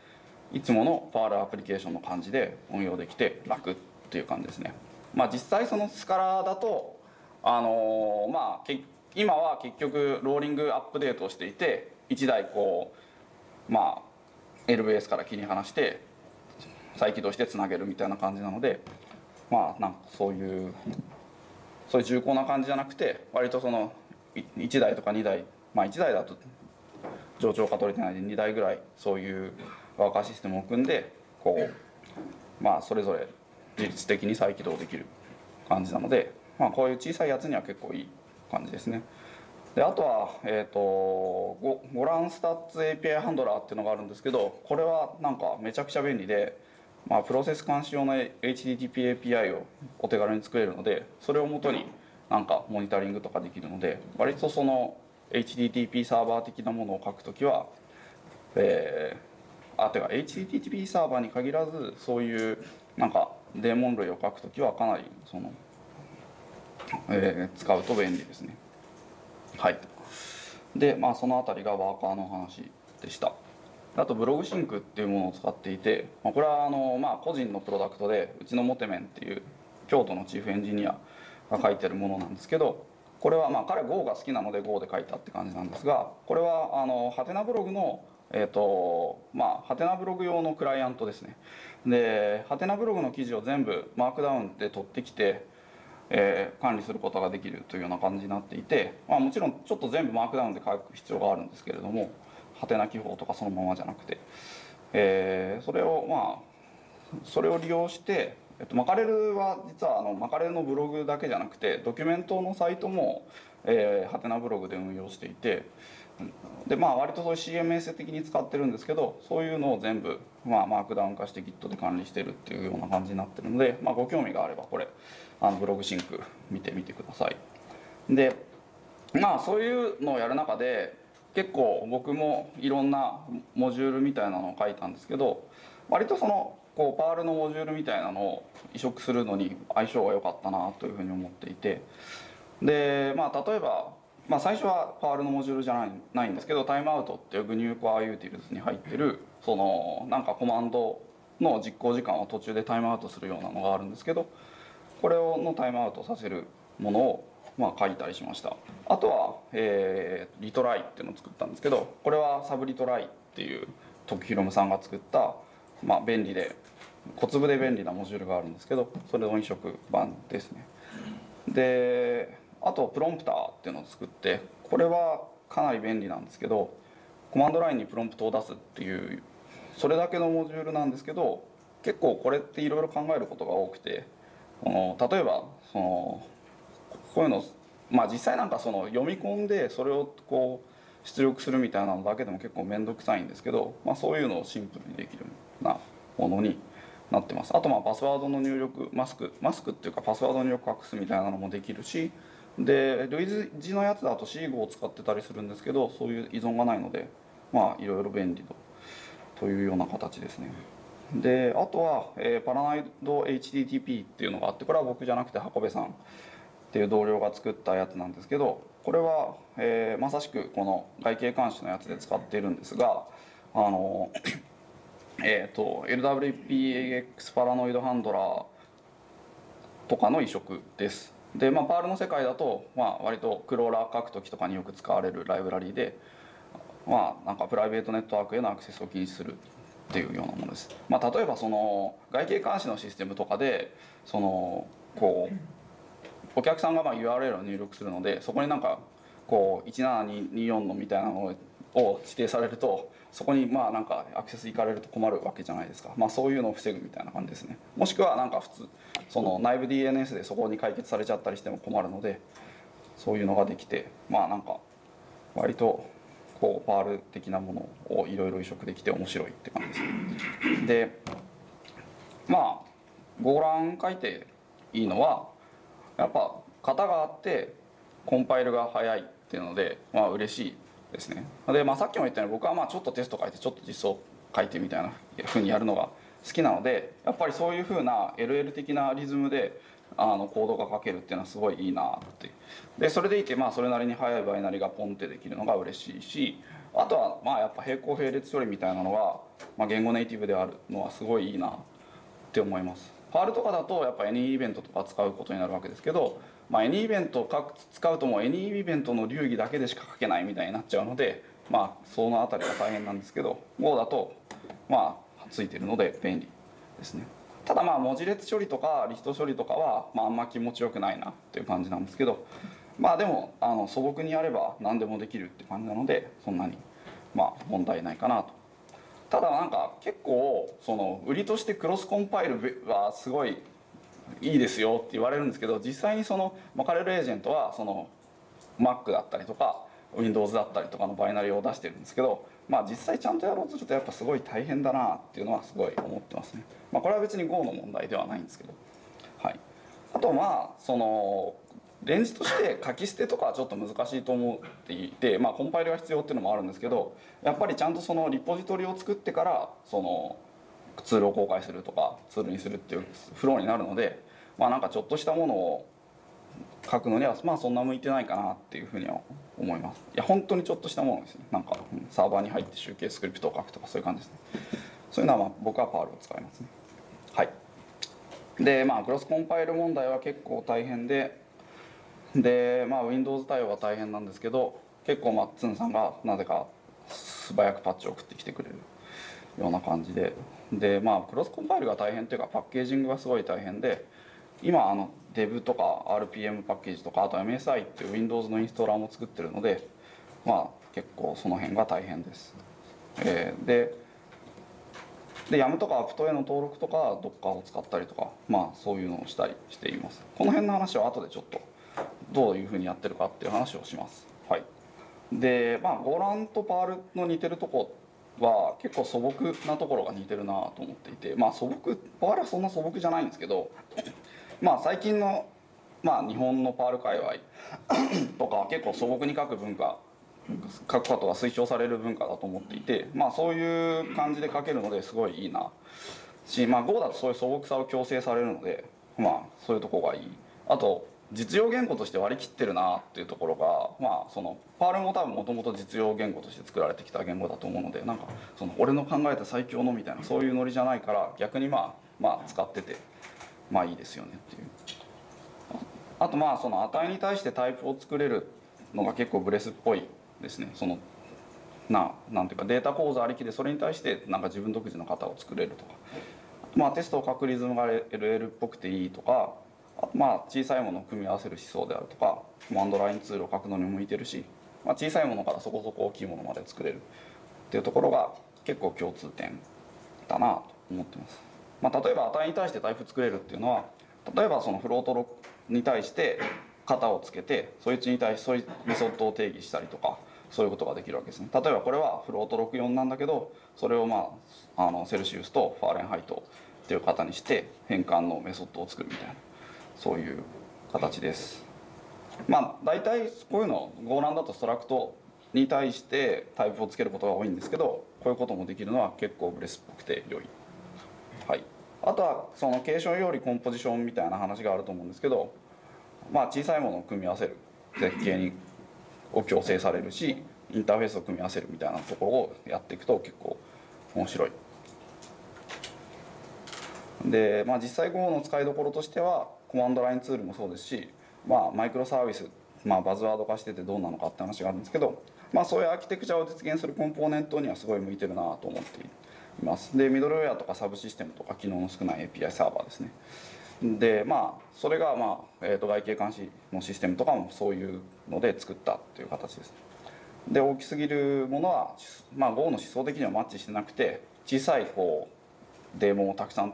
いつものパールアプリケーションの感じで運用できて楽っていう感じですね。まあ、実際そのスカラだとあのーまあけ今は結局ローリングアップデートをしていて1台こうまあ LBS から切り離して再起動してつなげるみたいな感じなのでまあなんかそういうそういう重厚な感じじゃなくて割とその1台とか2台まあ1台だと冗長化取れてないんで2台ぐらいそういうワーカーシステムを組んでこうまあそれぞれ自律的に再起動できる感じなので、まあ、こういう小さいやつには結構いい感じですね。であとは、えー、とゴゴランスタッツ API ハンドラーっていうのがあるんですけどこれはなんかめちゃくちゃ便利で、まあ、プロセス監視用の HTTP API をお手軽に作れるのでそれをもとになんかモニタリングとかできるので割とその HTTP サーバー的なものを書くときは、えー、あてか HTTP サーバーに限らずそういうなんかデーモン類を書くときはかなりその、えー使うと便利ですね。はい。でまあそのあたりがワーカーの話でした。あとブログシンクっていうものを使っていて、まあ、これはあの、まあ、個人のプロダクトでうちのモテメンっていう京都のチーフエンジニアが書いてるものなんですけどこれはまあ彼 Go が好きなので Go で書いたって感じなんですがこれはあのハテナブログのえーとまあ、ハテナブログ用のクライアントですね。でハテナブログの記事を全部マークダウンで取ってきて、えー管理することができるというような感じになっていて、まあ、もちろんちょっと全部マークダウンで書く必要があるんですけれどもハテナ記法とかそのままじゃなくて、えーそれをまあそれを利用して、えっと、マカレルは実はあのマカレルのブログだけじゃなくてドキュメントのサイトも、えーハテナブログで運用していてでまあ割とそういう CMS 的に使ってるんですけどそういうのを全部、まあ、マークダウン化して Git で管理してるっていうような感じになってるので、まあ、ご興味があればこれあのブログシンク見てみてください。でまあそういうのをやる中で結構僕もいろんなモジュールみたいなのを書いたんですけど割とそのこうパールのモジュールみたいなのを移植するのに相性が良かったなというふうに思っていて。でまあ例えば、まあ、最初はパールのモジュールじゃないないんですけどタイムアウトっていう GNU Core Utils に入ってるそのなんかコマンドの実行時間を途中でタイムアウトするようなのがあるんですけどこれをのタイムアウトさせるものをまあ書いたりしました。あとは、えー Retry っていうのを作ったんですけどこれは Sub Retry っていう徳弘さんが作った、まあ、便利で小粒で便利なモジュールがあるんですけどそれの移植版ですね。であと Prompter っていうのを作ってこれはかなり便利なんですけどコマンドラインにプロンプトを出すっていうそれだけのモジュールなんですけど結構これっていろいろ考えることが多くてこの例えばそのこういうのまあ実際なんかその読み込んでそれをこう出力するみたいなのだけでも結構面倒くさいんですけど、まあ、そういうのをシンプルにできるようなものになってます。あとまあパスワードの入力マスクマスクっていうかパスワード入力隠すみたいなのもできるしで類似のやつだと C5 を使ってたりするんですけどそういう依存がないのでまあいろいろ便利とというような形ですね。であとは、えー、パラナイド HTTP っていうのがあってこれは僕じゃなくて箱部さん。っていう同僚が作ったやつなんですけどこれは、えー、まさしくこの外形監視のやつで使っているんですがあのえーと、LWPAX パラノイドハンドラーとかの移植です。で、まあ、パールの世界だと、まあ、割とクローラー書く時とかによく使われるライブラリーで、まあ、なんかプライベートネットワークへのアクセスを禁止するっていうようなものです、まあ、例えばその外形監視のシステムとかでそのこうお客さんがまあ URL を入力するのでそこになんかこう17224のみたいなのを指定されるとそこにまあなんかアクセス行かれると困るわけじゃないですか、まあ、そういうのを防ぐみたいな感じですね。もしくはなんか普通その内部 DNS でそこに解決されちゃったりしても困るのでそういうのができてまあなんか割とこうパール的なものをいろいろ移植できて面白いって感じです。でまあゴーラン書いていいのはやっぱ型があってコンパイルが早いっていうのでまあ嬉しいですね。で、まあ、さっきも言ったように僕はまあちょっとテスト書いてちょっと実装書いてみたいなふうにやるのが好きなのでやっぱりそういうふうな LL 的なリズムであのコードが書けるっていうのはすごいいいなって。でそれでいてまあそれなりに速いバイナリがポンってできるのが嬉しいしあとはまあやっぱ並行並列処理みたいなのが、まあ、言語ネイティブであるのはすごいいいなって思います。パールとかだとやっぱ Any イベントとか使うことになるわけですけどまあ、Any イベントを使うともう Any イベントの流儀だけでしか書けないみたいになっちゃうので、まあ、その辺りは大変なんですけど Go だとまあついてるので便利ですね。ただまあ文字列処理とかリスト処理とかは、まあ、あんま気持ちよくないなっていう感じなんですけどまあでもあの素朴にやれば何でもできるって感じなのでそんなにまあ問題ないかなと。ただなんか結構その売りとしてクロスコンパイルはすごいいいですよって言われるんですけど実際にそのマカレルエージェントはその Mac だったりとか Windows だったりとかのバイナリーを出してるんですけどまあ実際ちゃんとやろうとするとやっぱすごい大変だなっていうのはすごい思ってますね。まあ、これは別に Go の問題ではないんですけど、はい、あとまあそのレンジとして書き捨てとかはちょっと難しいと思っていて、まあ、コンパイルが必要っていうのもあるんですけどやっぱりちゃんとそのリポジトリを作ってからそのツールを公開するとかツールにするっていうフローになるのでまあなんかちょっとしたものを書くのにはまあそんな向いてないかなっていうふうには思います。いや本当にちょっとしたものですね。なんかサーバーに入って集計スクリプトを書くとかそういう感じです。ねそういうのはまあ僕はパールを使いますね。はい。でまあクロスコンパイル問題は結構大変ででまあ Windows 対応は大変なんですけど結構マッツンさんがなぜか素早くパッチを送ってきてくれるような感じで。でまあクロスコンパイルが大変っていうかパッケージングがすごい大変で今あの Dev とか RPM パッケージとかあと MSI っていう Windows のインストーラーも作ってるのでまあ結構その辺が大変です、えー、でで YAM とか apt への登録とか Docker を使ったりとかまあそういうのをしたりしています。この辺の話は後でちょっとどういうふうにやってるかっていう話をします。はい。でまあ Golang と Perl の似てるとこは結構素朴なところが似てるなと思っていてまあ素朴パールはそんな素朴じゃないんですけど まあ最近の、まあ、日本のパール界隈 とか結構素朴に書く文化書くことが推奨される文化だと思っていてまあそういう感じで書けるのですごいいいな。しまあ Go だとそういう素朴さを強制されるのでまあそういうとこがいい。あと実用言語として割り切ってるなっていうところがまあそのパールも多分もともと実用言語として作られてきた言語だと思うのでなんかその俺の考えた最強のみたいなそういうノリじゃないから逆にまあまあ使っててまあいいですよねっていう。あとまあその値に対してタイプを作れるのが結構ブレスっぽいですね。そのななんていうかデータ構造ありきでそれに対してなんか自分独自の型を作れるとか。まあテストを書くリズムが LL っぽくていいとかまあ小さいものを組み合わせる思想であるとかコマンドラインツールを書くのに向いてるし、まあ、小さいものからそこそこ大きいものまで作れるっていうところが結構共通点だなと思ってます。まあ、例えば値に対してタイプ作れるっていうのは例えばその float に対して型をつけてそいつに対してそういうメソッドを定義したりとかそういうことができるわけですね例えばこれは float 64なんだけどそれをまああの Celsius と Fahrenheit っていう型にして変換のメソッドを作るみたいなそういう形です。まあ大体こういうの Golang だと structに対してタイプをつけることが多いんですけどこういうこともできるのは結構ブレスっぽくて良い。はい。あとはその継承よりコンポジションみたいな話があると思うんですけどまあ小さいものを組み合わせる。絶景にを強制されるしインターフェースを組み合わせるみたいなところをやっていくと結構面白い。で、まあ、実際 Go の使いどころとしてはコマンドラインツールもそうですし、まあ、マイクロサービス、まあ、バズワード化しててどうなのかって話があるんですけど、まあ、そういうアーキテクチャを実現するコンポーネントにはすごい向いてるなと思っています。でミドルウェアとかサブシステムとか機能の少ない API サーバーですね。でまあそれが、まあえー、と外形監視のシステムとかもそういうので作ったという形です。で大きすぎるものは、まあ、Go の思想的にはマッチしてなくて小さいこうデーモンをたくさん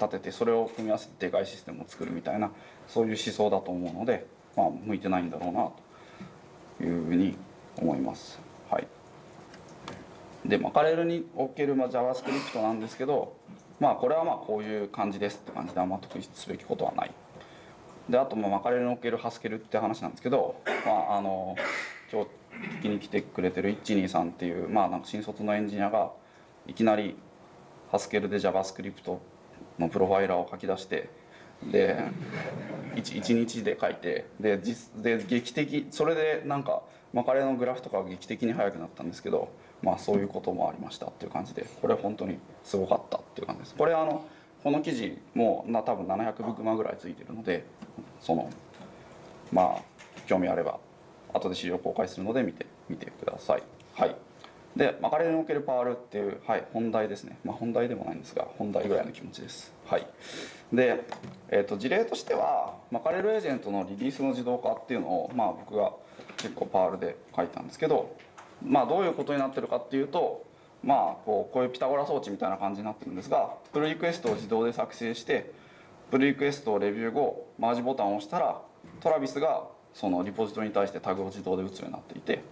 立ててそれを組み合わせてでかいシステムを作るみたいなそういう思想だと思うので、まあ、向いてないんだろうなというふうに思います。はい。でマカレルにおける、まあ、JavaScript なんですけどまあこれはまあこういう感じですって感じであんま特筆すべきことはない。であとまあマカレルにおけるハスケルって話なんですけど、まあ、あの今日聞きに来てくれてる123っていう、まあ、なんか新卒のエンジニアがいきなりハスケルで JavaScript のプロファイラーを書き出してで 1, 1日で書いてで実で劇的それでなんかマカレーのグラフとかが劇的に速くなったんですけどまあそういうこともありましたっていう感じでこれ本当にすごかったっていう感じです。これあのこの記事もな多分700ブグマぐらいついてるのでそのまあ興味あれば後で資料公開するので見てみてください。はい。でマカレーにおけるパールっていう、はい、本題ですね、まあ、本題でもないんですが本題ぐらいの気持ちです。はい。で、えー、と事例としてはマカレルエージェントのリリースの自動化っていうのを、まあ、僕が結構パールで書いたんですけど、まあ、どういうことになってるかっていうとまあこうこういうピタゴラ装置みたいな感じになってるんですがプルリクエストを自動で作成してプルリクエストをレビュー後マージボタンを押したらTravis がそのリポジトリに対してタグを自動で打つようになっていて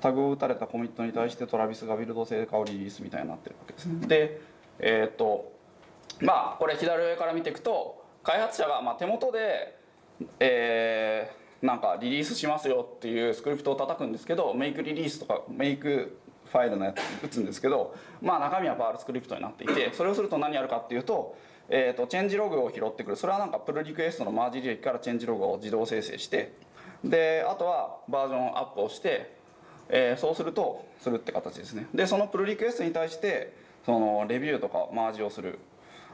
タグを打たれたコミットに対して Travis がビルド成果をリリースみたいになってるわけですね。でえっ、とまあこれ左上から見ていくと開発者がまあ手元で、えー、なんかリリースしますよっていうスクリプトを叩くんですけど make release とか Makefile のやつ打つんですけどまあ中身は Perl スクリプトになっていてそれをすると何やるかっていうと,、えー、とチェンジログを拾ってくるそれはなんかプルリクエストのマージ履歴からチェンジログを自動生成してであとはバージョンアップをしてえー、そうするとするって形ですね。でそのプルリクエストに対してそのレビューとかマージをする。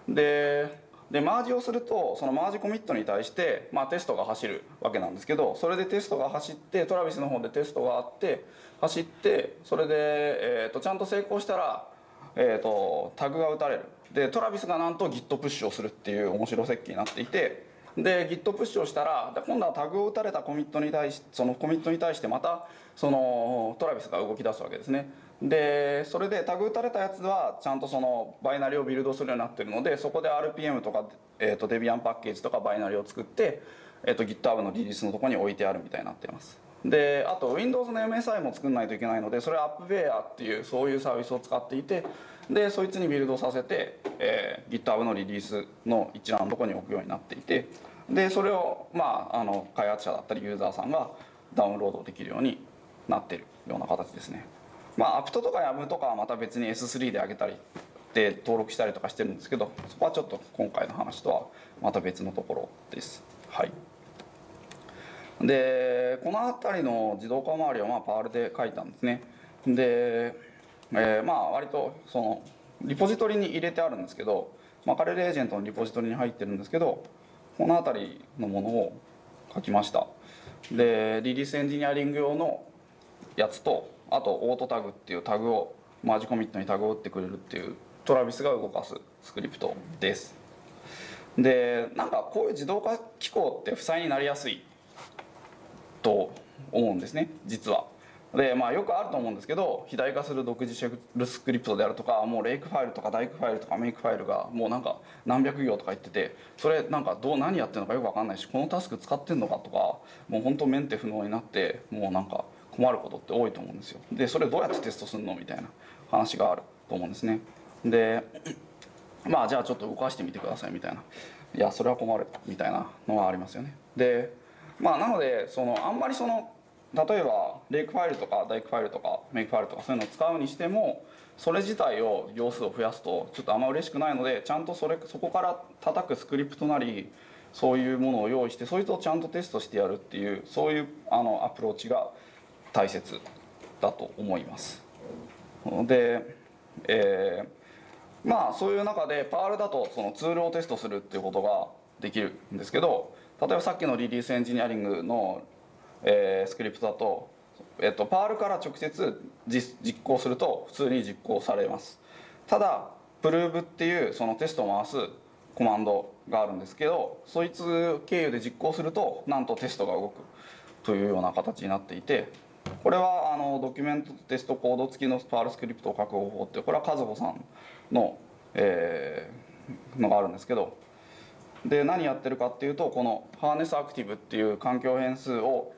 ででマージをするとそのマージコミットに対して、まあ、テストが走るわけなんですけどそれでテストが走ってトラビスの方でテストがあって走ってそれで、えーと、ちゃんと成功したら、えーと、タグが打たれる。でトラビスがなんと Git プッシュをするっていう面白設計になっていてで Git プッシュをしたら今度はタグを打たれたコミットに対しそのコミットに対してまたそのトラビスが動き出すわけですね。でそれでタグ打たれたやつはちゃんとそのバイナリをビルドするようになってるのでそこで RPM とか、えー、とデビアンパッケージとかバイナリを作って、えー、と GitHub のリリースのとこに置いてあるみたいになっています。であと Windows の MSI も作んないといけないのでそれは AppWare っていうそういうサービスを使っていてでそいつにビルドさせて、えー、GitHub のリリースの一覧のとこに置くようになっていてでそれを、まあ、あの開発者だったりユーザーさんがダウンロードできるようになってるような形ですね。まあアプトとかヤムとかはまた別に S3 で上げたりで登録したりとかしてるんですけどそこはちょっと今回の話とはまた別のところです。はい。でこの辺りの自動化周りはまあパールで書いたんですね。で、えー、まあ割とそのリポジトリに入れてあるんですけどマカレルエージェントのリポジトリに入ってるんですけどこの辺りのものを書きました。でリリースエンジニアリング用のやつとあとオートタグっていうタグをマージコミットにタグを打ってくれるっていうトラビスが動かすスクリプトです。でなんかこういう自動化機構って負債になりやすいと思うんですね実はでまあよくあると思うんですけど肥大化する独自シェルスクリプトであるとかもうレイクファイルとかダイクファイルとかメイクファイルがもうなんか何百行とか言っててそれなんかどう何やってるのかよく分かんないしこのタスク使ってんのかとかもう本当メンテ不能になってもうなんか困ることって多いと思うんですよ。でそれどうやってテストするのみたいな話があると思うんですね。でまあじゃあちょっと動かしてみてくださいみたいな。いやそれは困るみたいなのはありますよね。でまあなのでそのあんまりその例えばレイクファイルとかダイクファイルとかメイクファイルとかそういうのを使うにしてもそれ自体を行数を増やすとちょっとあんま嬉しくないのでちゃんとそれそこから叩くスクリプトなりそういうものを用意してそいつをちゃんとテストしてやるっていうそういうあのアプローチが大切だと思います。で、えー、まあそういう中で Perl だとそのツールをテストするっていうことができるんですけど例えばさっきのリリースエンジニアリングのえー、スクリプトだと、えっと、 Perl から直接実行すると普通に実行されます。ただ prove っていうそのテストを回すコマンドがあるんですけどそいつ経由で実行するとなんとテストが動く。というような形になっていてこれはあのドキュメントテストコード付きのパールスクリプトを書く方法ってこれは和穂さんの、えー、のがあるんですけどで何やってるかっていうとこのハーネスアクティブっていう環境変数を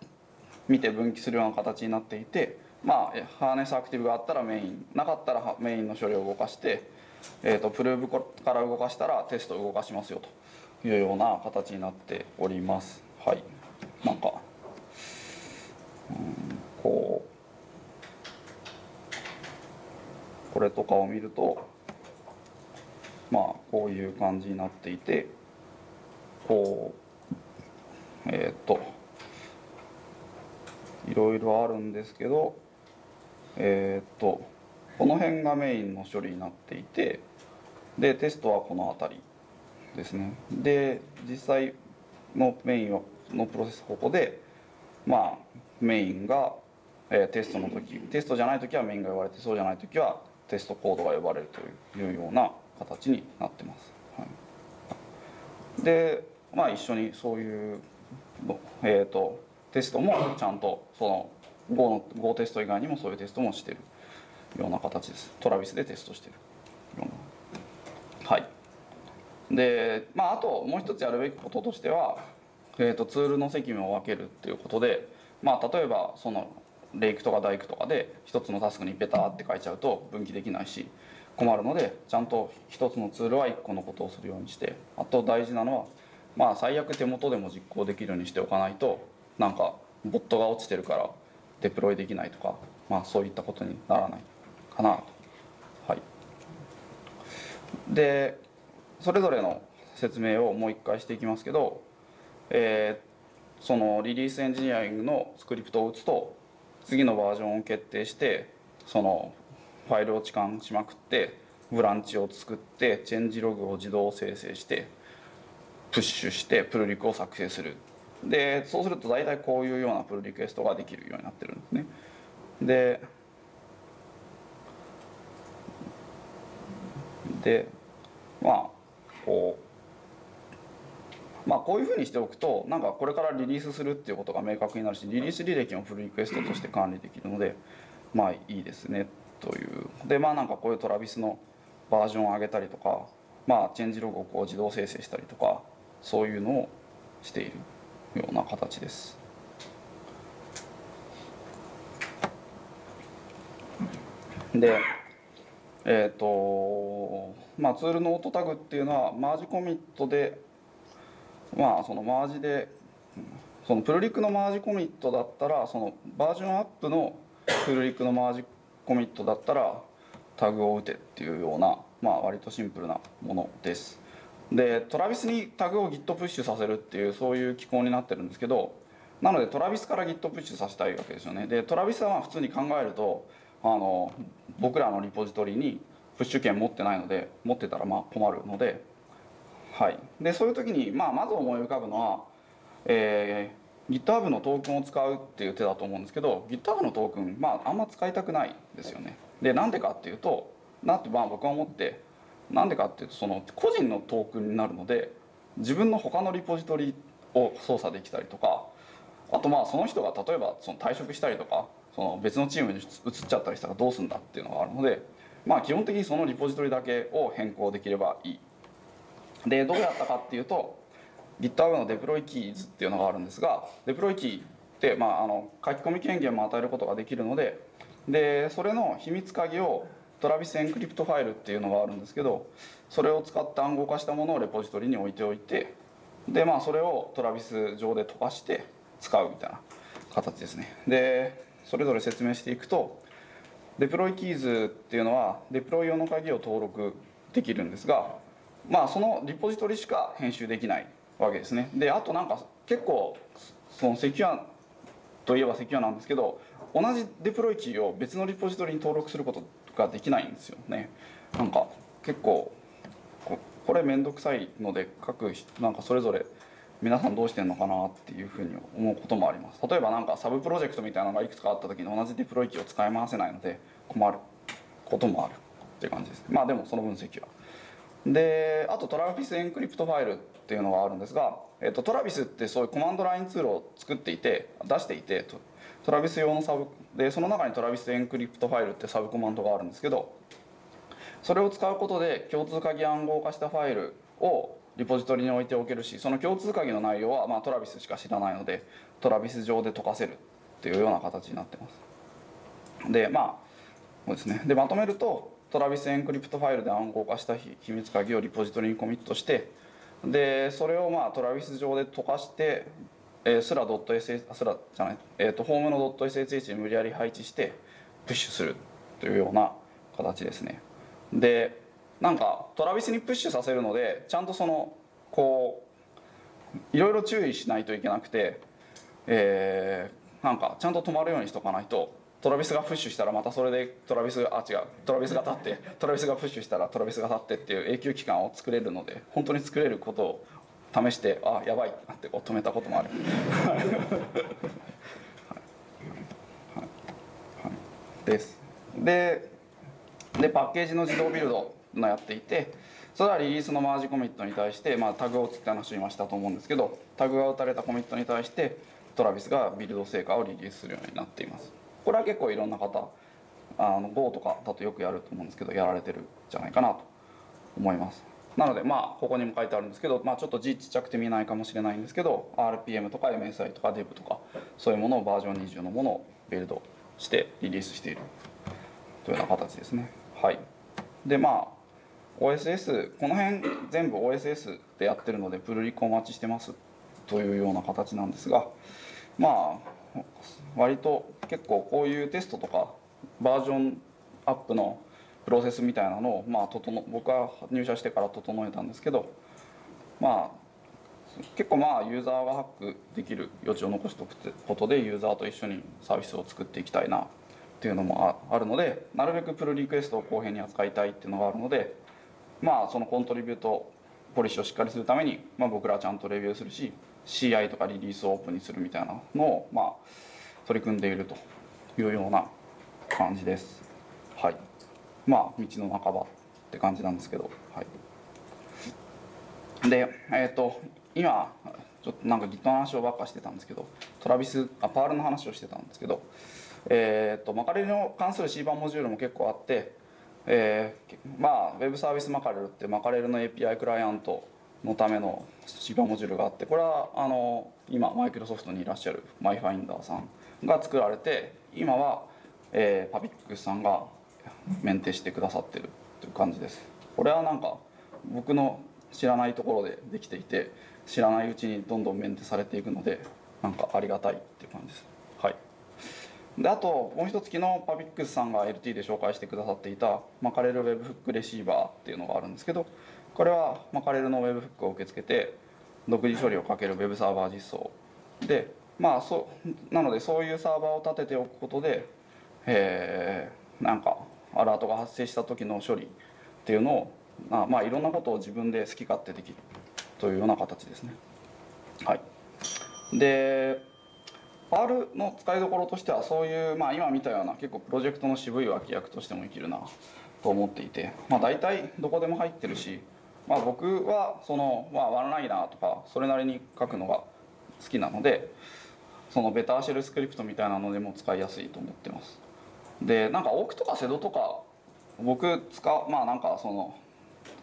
見て分岐するような形になっていてまあハーネスアクティブがあったらメインなかったらメインの処理を動かして、えーと、プルーブから動かしたらテストを動かしますよというような形になっております。はい。なんかうんこうこれとかを見るとまあこういう感じになっていてこうえっ、ー、といろいろあるんですけどえー、っとこの辺がメインの処理になっていてでテストはこの辺りですね。で実際のメインのプロセスここでまあメインが、えー、テストの時テストじゃない時はメインが呼ばれてそうじゃない時はテストコードが呼ばれるというような形になってます、はい、でまあ一緒にそういうえっ、ー、とテストもちゃんとその Go, の Go テスト以外にもそういうテストもしてるような形です。トラビスでテストしてるような。はい。でまああともう一つやるべきこととしては、えーと、ツールの責務を分けるっていうことでまあ例えばそのレイクとかダイクとかで一つのタスクにペターって書いちゃうと分岐できないし困るのでちゃんと一つのツールは一個のことをするようにしてあと大事なのはまあ最悪手元でも実行できるようにしておかないとなんかボットが落ちてるからデプロイできないとか、まあ、そういったことにならないかなと。はい、でそれぞれの説明をもう一回していきますけど、えー、そのリリースエンジニアリングのスクリプトを打つと次のバージョンを決定してそのファイルを置換しまくってブランチを作ってチェンジログを自動生成してプッシュしてプルリクを作成するでそうすると大体こういうようなプルリクエストができるようになってるんですね。ででまあこうまあこういうふうにしておくとなんかこれからリリースするっていうことが明確になるしリリース履歴もプルリクエストとして管理できるのでまあいいですねという。でまあなんかこういうトラビスのバージョンを上げたりとかまあチェンジログをこう自動生成したりとかそういうのをしている。ような形です。でえっ、ー、とまあツールのオートタグっていうのはマージコミットでまあそのマージでそのプルリックのマージコミットだったらそのバージョンアップのプルリックのマージコミットだったらタグを打てっていうようなまあ割とシンプルなものです。でトラビスにタグを Git プッシュさせるっていうそういう機構になってるんですけどなのでトラビスから Git プッシュさせたいわけですよね。でトラビスは普通に考えるとあの僕らのリポジトリにプッシュ権持ってないので持ってたらまあ困るのではい。でそういう時に、まあ、まず思い浮かぶのは、えー、GitHub のトークンを使うっていう手だと思うんですけど GitHub のトークン、まあ、あんま使いたくないですよね。でなんでかっていうとなってまあ僕は思ってなんでかっていうとその個人のトークンになるので自分の他のリポジトリを操作できたりとかあとまあその人が例えばその退職したりとかその別のチームに移っちゃったりしたらどうするんだっていうのがあるのでまあ基本的にそのリポジトリだけを変更できればいい。でどうやったかっていうと GitHub の deploy keys っていうのがあるんですが deploy key って、まあ、あの書き込み権限も与えることができるのででそれの秘密鍵を travis encrypt-file っていうのがあるんですけどそれを使って暗号化したものをレポジトリに置いておいてでまあそれを Travis 上で溶かして使うみたいな形ですね。でそれぞれ説明していくと deploy keys っていうのはデプロイ用の鍵を登録できるんですがまあそのリポジトリしか編集できないわけですね。であとなんか結構そのセキュアといえばセキュアなんですけど同じ deploy key を別のリポジトリに登録することができないんですよね。なんか結構これ面倒くさいので各なんかそれぞれ皆さんどうしてんのかなっていうふうに思うこともあります。例えばなんかサブプロジェクトみたいなのがいくつかあった時に同じ deploy key を使い回せないので困ることもあるっていう感じです。まあでもその分析は。であと travis encrypt-file っていうのがあるんですが、えっと、 Travis ってそういうコマンドラインツールを作っていて出していて Travis 用のサブでその中に travis encrypt-file ってサブコマンドがあるんですけどそれを使うことで共通鍵暗号化したファイルをリポジトリに置いておけるしその共通鍵の内容は、まあ、 Travis しか知らないのでTravis 上で解かせるっていうような形になってます。でまあそうですね。でまとめると travis encrypt-file で暗号化した秘密鍵をリポジトリにコミットしてでそれをまあ Travis 上で解かしてえー、スラ .sh スラじゃない、えーと、ホームの .ssh に無理やり配置してプッシュするというような形ですね。でなんか Travis にプッシュさせるのでちゃんとそのこういろいろ注意しないといけなくて、えー、なんかちゃんと止まるようにしとかないとトラビスがプッシュしたらまたそれでトラビスがあ違うトラビスが立ってトラビスがプッシュしたらトラビスが立ってっていう永久期間を作れるので本当に作れることを試してあやばいってなってこう止めたこともある。はい、はい。はい、です。ででパッケージの自動ビルドのやっていてそれはリリースのマージコミットに対して、まあ、タグを打つって話を今したと思うんですけどタグが打たれたコミットに対してトラビスがビルド成果をリリースするようになっています。これは結構いろんな方あの Go とかだとよくやると思うんですけどやられてるんじゃないかなと思います。なのでまあここにも書いてあるんですけど、まあ、ちょっと字ちっちゃくて見えないかもしれないんですけど RPM とか MSI とか Dev とかそういうものをバージョン20のものをビルドしてリリースしているというような形ですね。はい。でまあ OSS この辺全部 OSS でやってるのでプルリクお待ちしてますというような形なんですがまあ割と結構こういうテストとかバージョンアップのプロセスみたいなのを、まあ、整僕は入社してから整えたんですけどまあ結構まあユーザーがハックできる余地を残しておくことでユーザーと一緒にサービスを作っていきたいなっていうのもあるのでなるべくプルリクエストを公平に扱いたいっていうのがあるのでまあそのコントリビュートポリシーをしっかりするために、まあ、僕らはちゃんとレビューするし CI とかリリースをオープンにするみたいなのをまあ取り組んでいるというような感じです。はいまあ道の半ばって感じなんですけど、はい、でえっ、ー、と今ちょっとなんか Git の話をばっかしてたんですけど Travis あ Perl の話をしてたんですけどえっ、ー、とマカレルに関する C 版モジュールも結構あってえー、まあウェブサービスマカレルってマカレルの API クライアントのための C 版モジュールがあってこれはあの今マイクロソフトにいらっしゃる myfinder さんが作られて今は、えー、 papix さんがメンテしてくださってるという感じです。これはなんか僕の知らないところでできていて知らないうちにどんどんメンテされていくのでなんかありがたいっていう感じです。はい。であともう一つ昨日パビックスさんが LT で紹介してくださっていたマカレルウェブフックレシーバーっていうのがあるんですけどこれはマカレルのウェブフックを受け付けて独自処理をかけるウェブサーバー実装でまあそうなのでそういうサーバーを立てておくことでえー、なんかアラートが発生した時の処理っていうのをまあ、ま、いろんなことを自分で好き勝手できるというような形ですね。はい、で R の使いどころとしてはそういう、まあ、今見たような結構プロジェクトの渋い脇役としても生きるなと思っていて、まあ、大体どこでも入ってるし、まあ、僕はその、まあ、ワンライナーとかそれなりに書くのが好きなのでそのベターシェルスクリプトみたいなのでも使いやすいと思ってますでなんかオークとかセドとか僕使うまあなんかその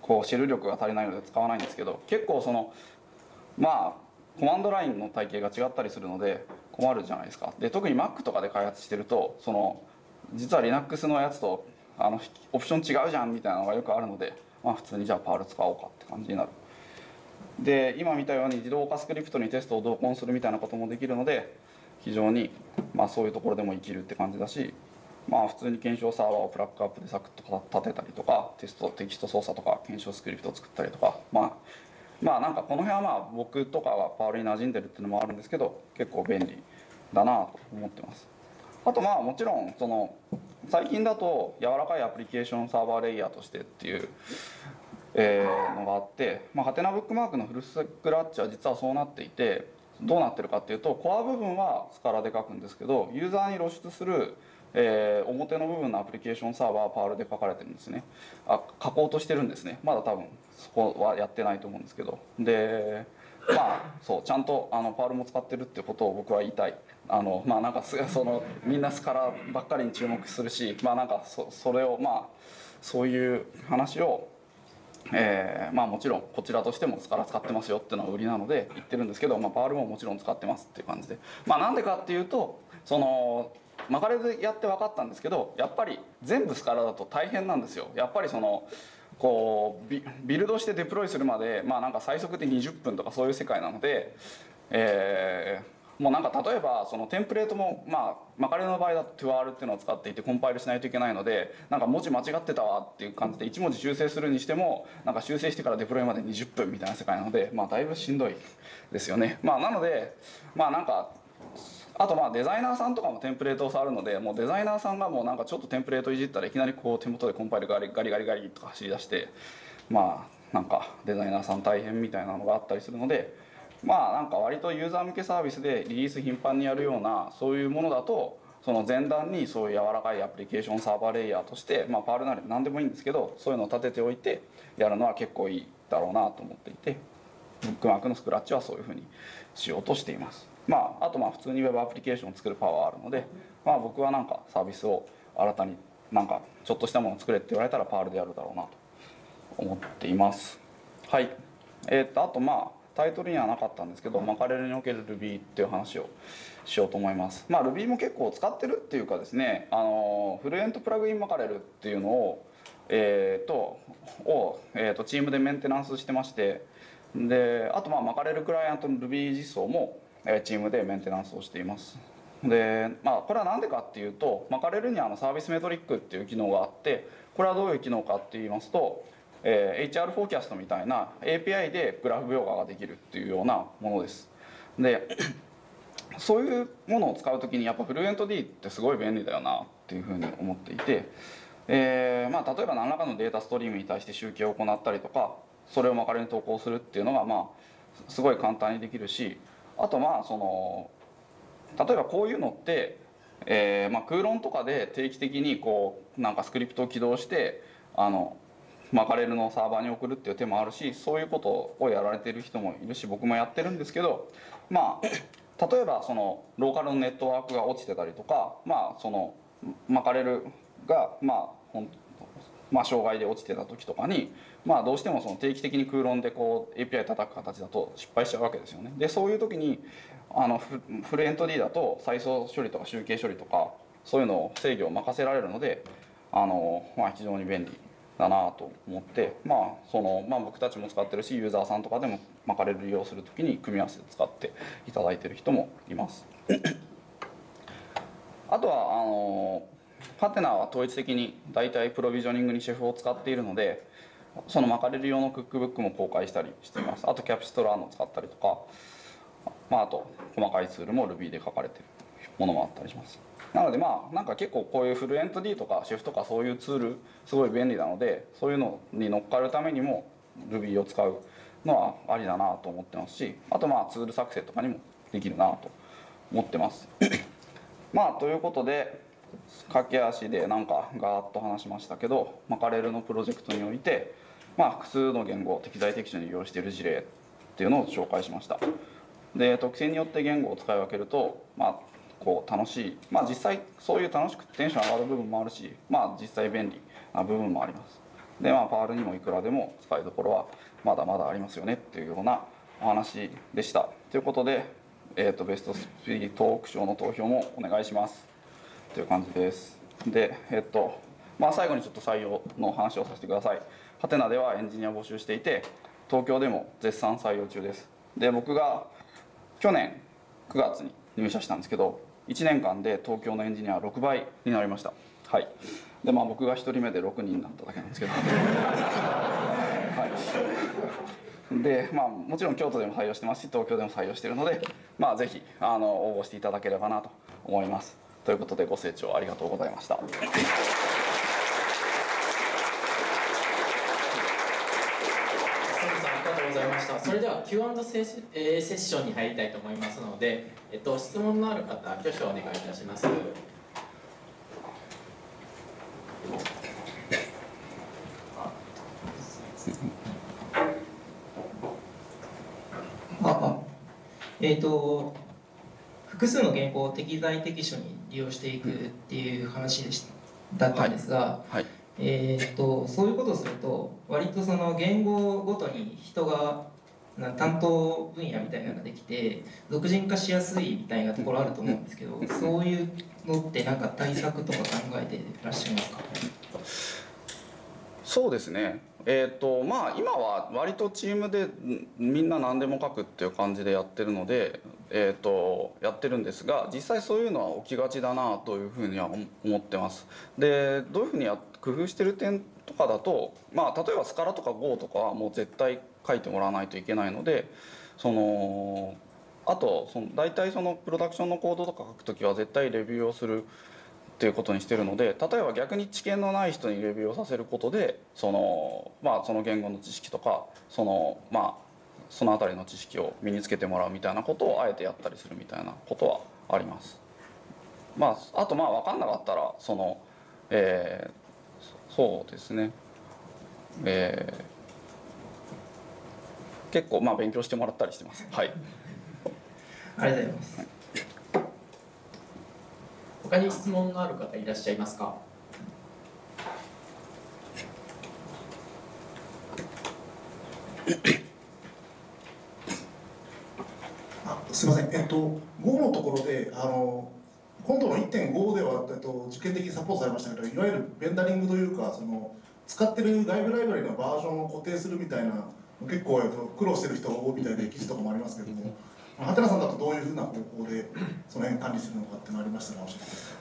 こうシェル力が足りないので使わないんですけど結構そのまあコマンドラインの体系が違ったりするので困るじゃないですか。で特に Mac とかで開発してるとその実は Linux のやつとあのオプション違うじゃんみたいなのがよくあるので、まあ、普通にじゃあパール使おうかって感じになる。で今見たように自動化スクリプトにテストを同梱するみたいなこともできるので非常に、まあ、そういうところでも生きるって感じだしまあ普通に検証サーバーをプラックアップでサクッと立てたりとかテストテキスト操作とか検証スクリプトを作ったりとかまあまあなんかこの辺はまあ僕とかがパールに馴染んでるっていうのもあるんですけど結構便利だなと思ってます。あとまあもちろんその最近だと柔らかいアプリケーションサーバーレイヤーとしてっていう、え、のがあって、まあ、ハテナブックマークのフルスクラッチは実はそうなっていてどうなってるかっていうとコア部分はスカラで書くんですけどユーザーに露出する、えー表の部分のアプリケーションサーバーはパールで書かれてるんですね。あ書こうとしてるんですね。まだ多分そこはやってないと思うんですけど。でまあそうちゃんとあのパールも使ってるってことを僕は言いたい。あのまあなんか そのみんなスカラばっかりに注目するしまあなんかそそれをまあそういう話をえーまあもちろんこちらとしてもスカラ使ってますよっていうのは売りなので言ってるんですけど、まあ、パールももちろん使ってますっていう感じで。まあなんでかっていうとそのマカレでやって分かったんですけどやっぱり全部スカラだと大変なんですよ。やっぱりそのこうビルドしてデプロイするまでまあなんか最速で20分とかそういう世界なのでえーもうなんか例えばそのテンプレートもまあマカレの場合だと TOR っていうのを使っていてコンパイルしないといけないのでなんか文字間違ってたわっていう感じで1文字修正するにしてもなんか修正してからデプロイまで20分みたいな世界なのでまあだいぶしんどいですよね。まあなのでまあなんかあとまあデザイナーさんとかもテンプレートを触るのでもうデザイナーさんがもうなんかちょっとテンプレートいじったらいきなりこう手元でコンパイルガリガリガリガリとか走り出してまあなんかデザイナーさん大変みたいなのがあったりするのでまあなんか割とユーザー向けサービスでリリース頻繁にやるようなそういうものだとその前段にそういう柔らかいアプリケーションサーバーレイヤーとしてまあパールなり何でもいいんですけどそういうのを立てておいてやるのは結構いいだろうなと思っていてブックマークのスクラッチはそういうふうにしようとしています。まああとまあ普通にウェブアプリケーションを作るパワーはあるのでまあ僕はなんかサービスを新たになんかちょっとしたものを作れって言われたらパールでやるだろうなと思っています。はい。えー、っとあとまあタイトルにはなかったんですけどマカレルにおける Ruby っていう話をしようと思います。まあ Ruby も結構使ってるっていうかですねあのフルエントプラグインマカレルっていうのをえー、とを、えー、とチームでメンテナンスしてましてであとまあマカレルクライアントの Ruby 実装も、チームでメンテナンスをしています。でまあこれは何でかっていうとマカレルにはあのサービスメトリックっていう機能があってこれはどういう機能かって言いますとえー HR フォーキャストみたいな API でグラフ描画ができるっていうようなものです。で そういうものを使う時にやっぱフルエント D ってすごい便利だよなっていうふうに思っていて、えーまあ、例えば何らかのデータストリームに対して集計を行ったりとかそれをマカレに投稿するっていうのがまあすごい簡単にできるしあとまあその例えばこういうのって、えーまあ、空論とかで定期的にこうなんかスクリプトを起動してあのマカレルのサーバーに送るっていう手もあるしそういうことをやられてる人もいるし僕もやってるんですけどまあ例えばそのローカルのネットワークが落ちてたりとかまあそのマカレルがまあまあ、障害で落ちてた時とかに、まあ、どうしてもその定期的に空論でこう API 叩く形だと失敗しちゃうわけですよねでそういう時にあのフルエント D だと再送処理とか集計処理とかそういうのを制御を任せられるのであの、まあ、非常に便利だなと思って、まあそのまあ、僕たちも使ってるしユーザーさんとかでもマカレル利用する時に組み合わせて使っていただいてる人もいます。あとはあのハテナは統一的に大体プロビジョニングにシェフを使っているのでそのマカレル用のクックブックも公開したりしています。あとキャピストラーノ使ったりとか、まあ、あと細かいツールも Ruby で書かれてるものもあったりします。なのでまあなんか結構こういうフルエント D とかシェフとかそういうツールすごい便利なのでそういうのに乗っかるためにも Ruby を使うのはありだなと思ってますしあとまあツール作成とかにもできるなと思ってます。まあということで駆け足でなんかガーッと話しましたけどマカレルのプロジェクトにおいて、まあ、複数の言語を適材適所に利用している事例っていうのを紹介しました。で特性によって言語を使い分けるとまあこう楽しい。まあ実際そういう楽しくテンション上がる部分もあるしまあ実際便利な部分もあります。でまあパールにもいくらでも使いどころはまだまだありますよねっていうようなお話でした。ということで、えーと、ベストスピートーク賞の投票もお願いします。という感じです。でえっ、とまあ最後にちょっと採用の話をさせてください。ハテナではエンジニア募集していて東京でも絶賛採用中です。で僕が去年9月に入社したんですけど1年間で東京のエンジニア6倍になりました。はい。でまあ僕が1人目で6人になっただけなんですけど。はい。でまあもちろん京都でも採用してますし東京でも採用してるのでまあぜひあの応募していただければなと思います。ということでご清聴ありがとうございました。した。それでは Q&A セッションに入りたいと思いますので、えっと、質問のある方挙手をお願いいたします。あえっ、ー、と複数の原稿を適材適所に利用していくっていう話でしだったんですが、はい。はいえーと、そういうことをすると割とその言語ごとに人が担当分野みたいなのができて独人化しやすいみたいなところあると思うんですけどそういうのって何か対策とか考えていらっしゃいますか？そうですね。えーとまあ、今は割とチームでみんな何でも書くっていう感じでやってるので、えーと、やってるんですが実際そういうのは起きがちだなというふうには思ってます。でどういうふうにや工夫してる点とかだと、まあ、例えばスカラとか Go とかはもう絶対書いてもらわないといけないのでそのあとその大体そのプロダクションのコードとか書く時は絶対レビューをするっていうことにしてるので例えば逆に知見のない人にレビューをさせることでその,、まあ、その言語の知識とかその,、まあ、その辺りの知識を身につけてもらうみたいなことをあえてやったりするみたいなことはあります。まあ、あとまあ分かんなかったらその、えー、そうですね、えー、結構まあ勉強してもらったりしてます。はい、ありがとうございます。はい他に質問のある方いらっしゃいますか？あすみません、えっと、5のところであの今度の1.5では、えっと、実験的にサポートされましたけどいわゆるベンダリングというかその使ってる外部ライブラリのバージョンを固定するみたいな結構苦労してる人が多いみたいで記事とかもありますけども。ハテナさんだとどういうふうな方法でその辺管理するのかってなりましたら教えてください。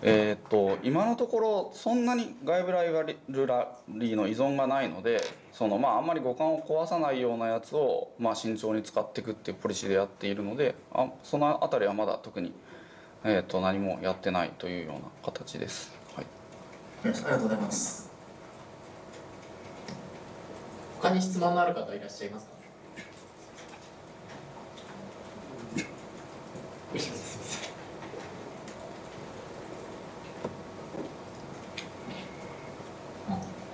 えっと今のところそんなに外部ライブラリーの依存がないのでそのまああんまり五感を壊さないようなやつをまあ慎重に使っていくっていうポリシーでやっているのであその辺りはまだ特に、えー、と何もやってないというような形です。はい、ありがとうございます他に質問のある方いらっしゃいますか？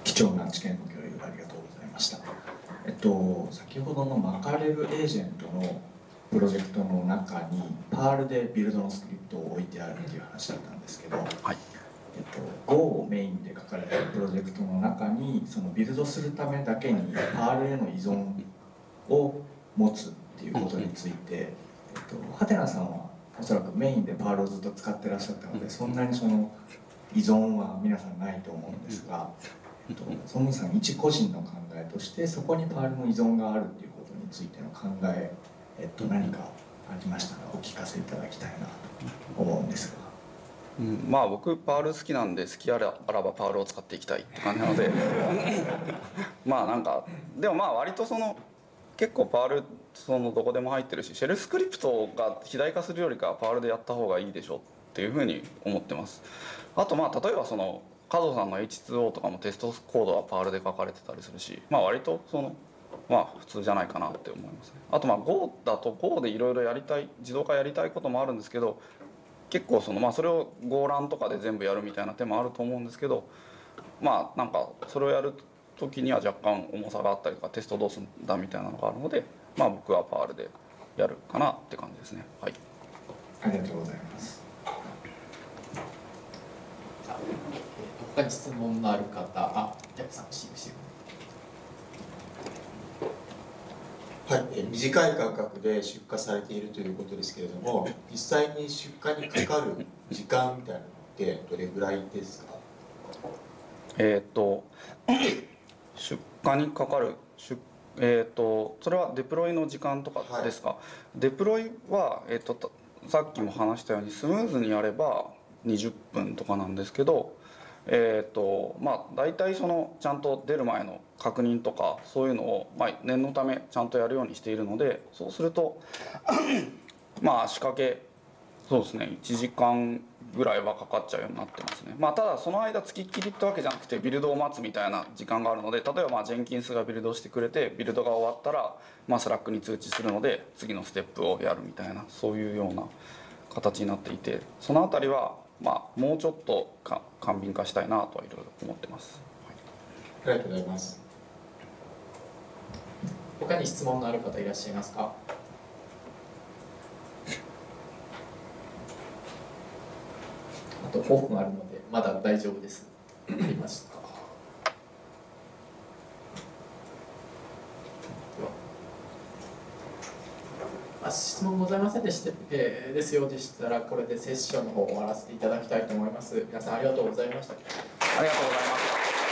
貴重な知見の共有ありがとうございました。えっと、先ほどの Mackerel エージェントのプロジェクトの中に Perl でビルドのスクリプトを置いてあるっていう話だったんですけど、はいえっと、Go をメインで書かれているプロジェクトの中にそのビルドするためだけに Perl への依存を持つっていうことについて、えっと、はてなさんはおそらくメインで Perl をずっと使ってらっしゃったのでそんなにその依存は皆さんないと思うんですが、えっと、 songmu さん一個人の考えとしてそこに Perl の依存があるっていうことについての考え、えっと、何かありましたらお聞かせいただきたいなと思うんですが。うん、まあ僕 Perl 好きなんで隙あらば Perl を使っていきたいって感じなので。まあなんかでもまあ割とその結構 Perl そのどこでも入ってるしシェルスクリプトが肥大化するよりかは Perl でやった方がいいでしょっていうふうに思ってます。あとまあ例えばその加藤さんの H2O とかもテストコードはパールで書かれてたりするしまあ割とそのまあ普通じゃないかなって思いますね。あとまあ Go だと Go でいろいろやりたい自動化やりたいこともあるんですけど結構そのまあそれを Go ランとかで全部やるみたいな手もあると思うんですけどまあなんかそれをやる時には若干重さがあったりとかテストどうするんだみたいなのがあるのでまあ僕はパールでやるかなって感じですね。はい。ありがとうございます。他に質問のある方あやさんしぶしはい、え短い間隔で出荷されているということですけれども実際に出荷にかかる時間みたいなのってどれぐらいですか？えっ、と出荷にかかる出えーと、それはデプロイの時間とかですか、はい、デプロイは、えーと、さっきも話したようにスムーズにやれば20分とかなんですけど、えーとまあ、大体そのちゃんと出る前の確認とかそういうのを、まあ、念のためちゃんとやるようにしているのでそうするとまあ仕掛けそうですね1時間ぐらいはかかっちゃうようになってますね。まあただその間付きっきりってわけじゃなくてビルドを待つみたいな時間があるので例えばまあジェンキンスがビルドしてくれてビルドが終わったらまあ Slack に通知するので次のステップをやるみたいなそういうような形になっていてその辺りはまあもうちょっとか簡便化したいなとはいろいろ思ってます、はい、ありがとうございます。他に質問のある方いらっしゃいますか？あと5分あるのでまだ大丈夫です。ありました。あ質問ございませんでした、えー、ですようでしたらこれでセッションの方を終わらせていただきたいと思います。皆さんありがとうございました。ありがとうございました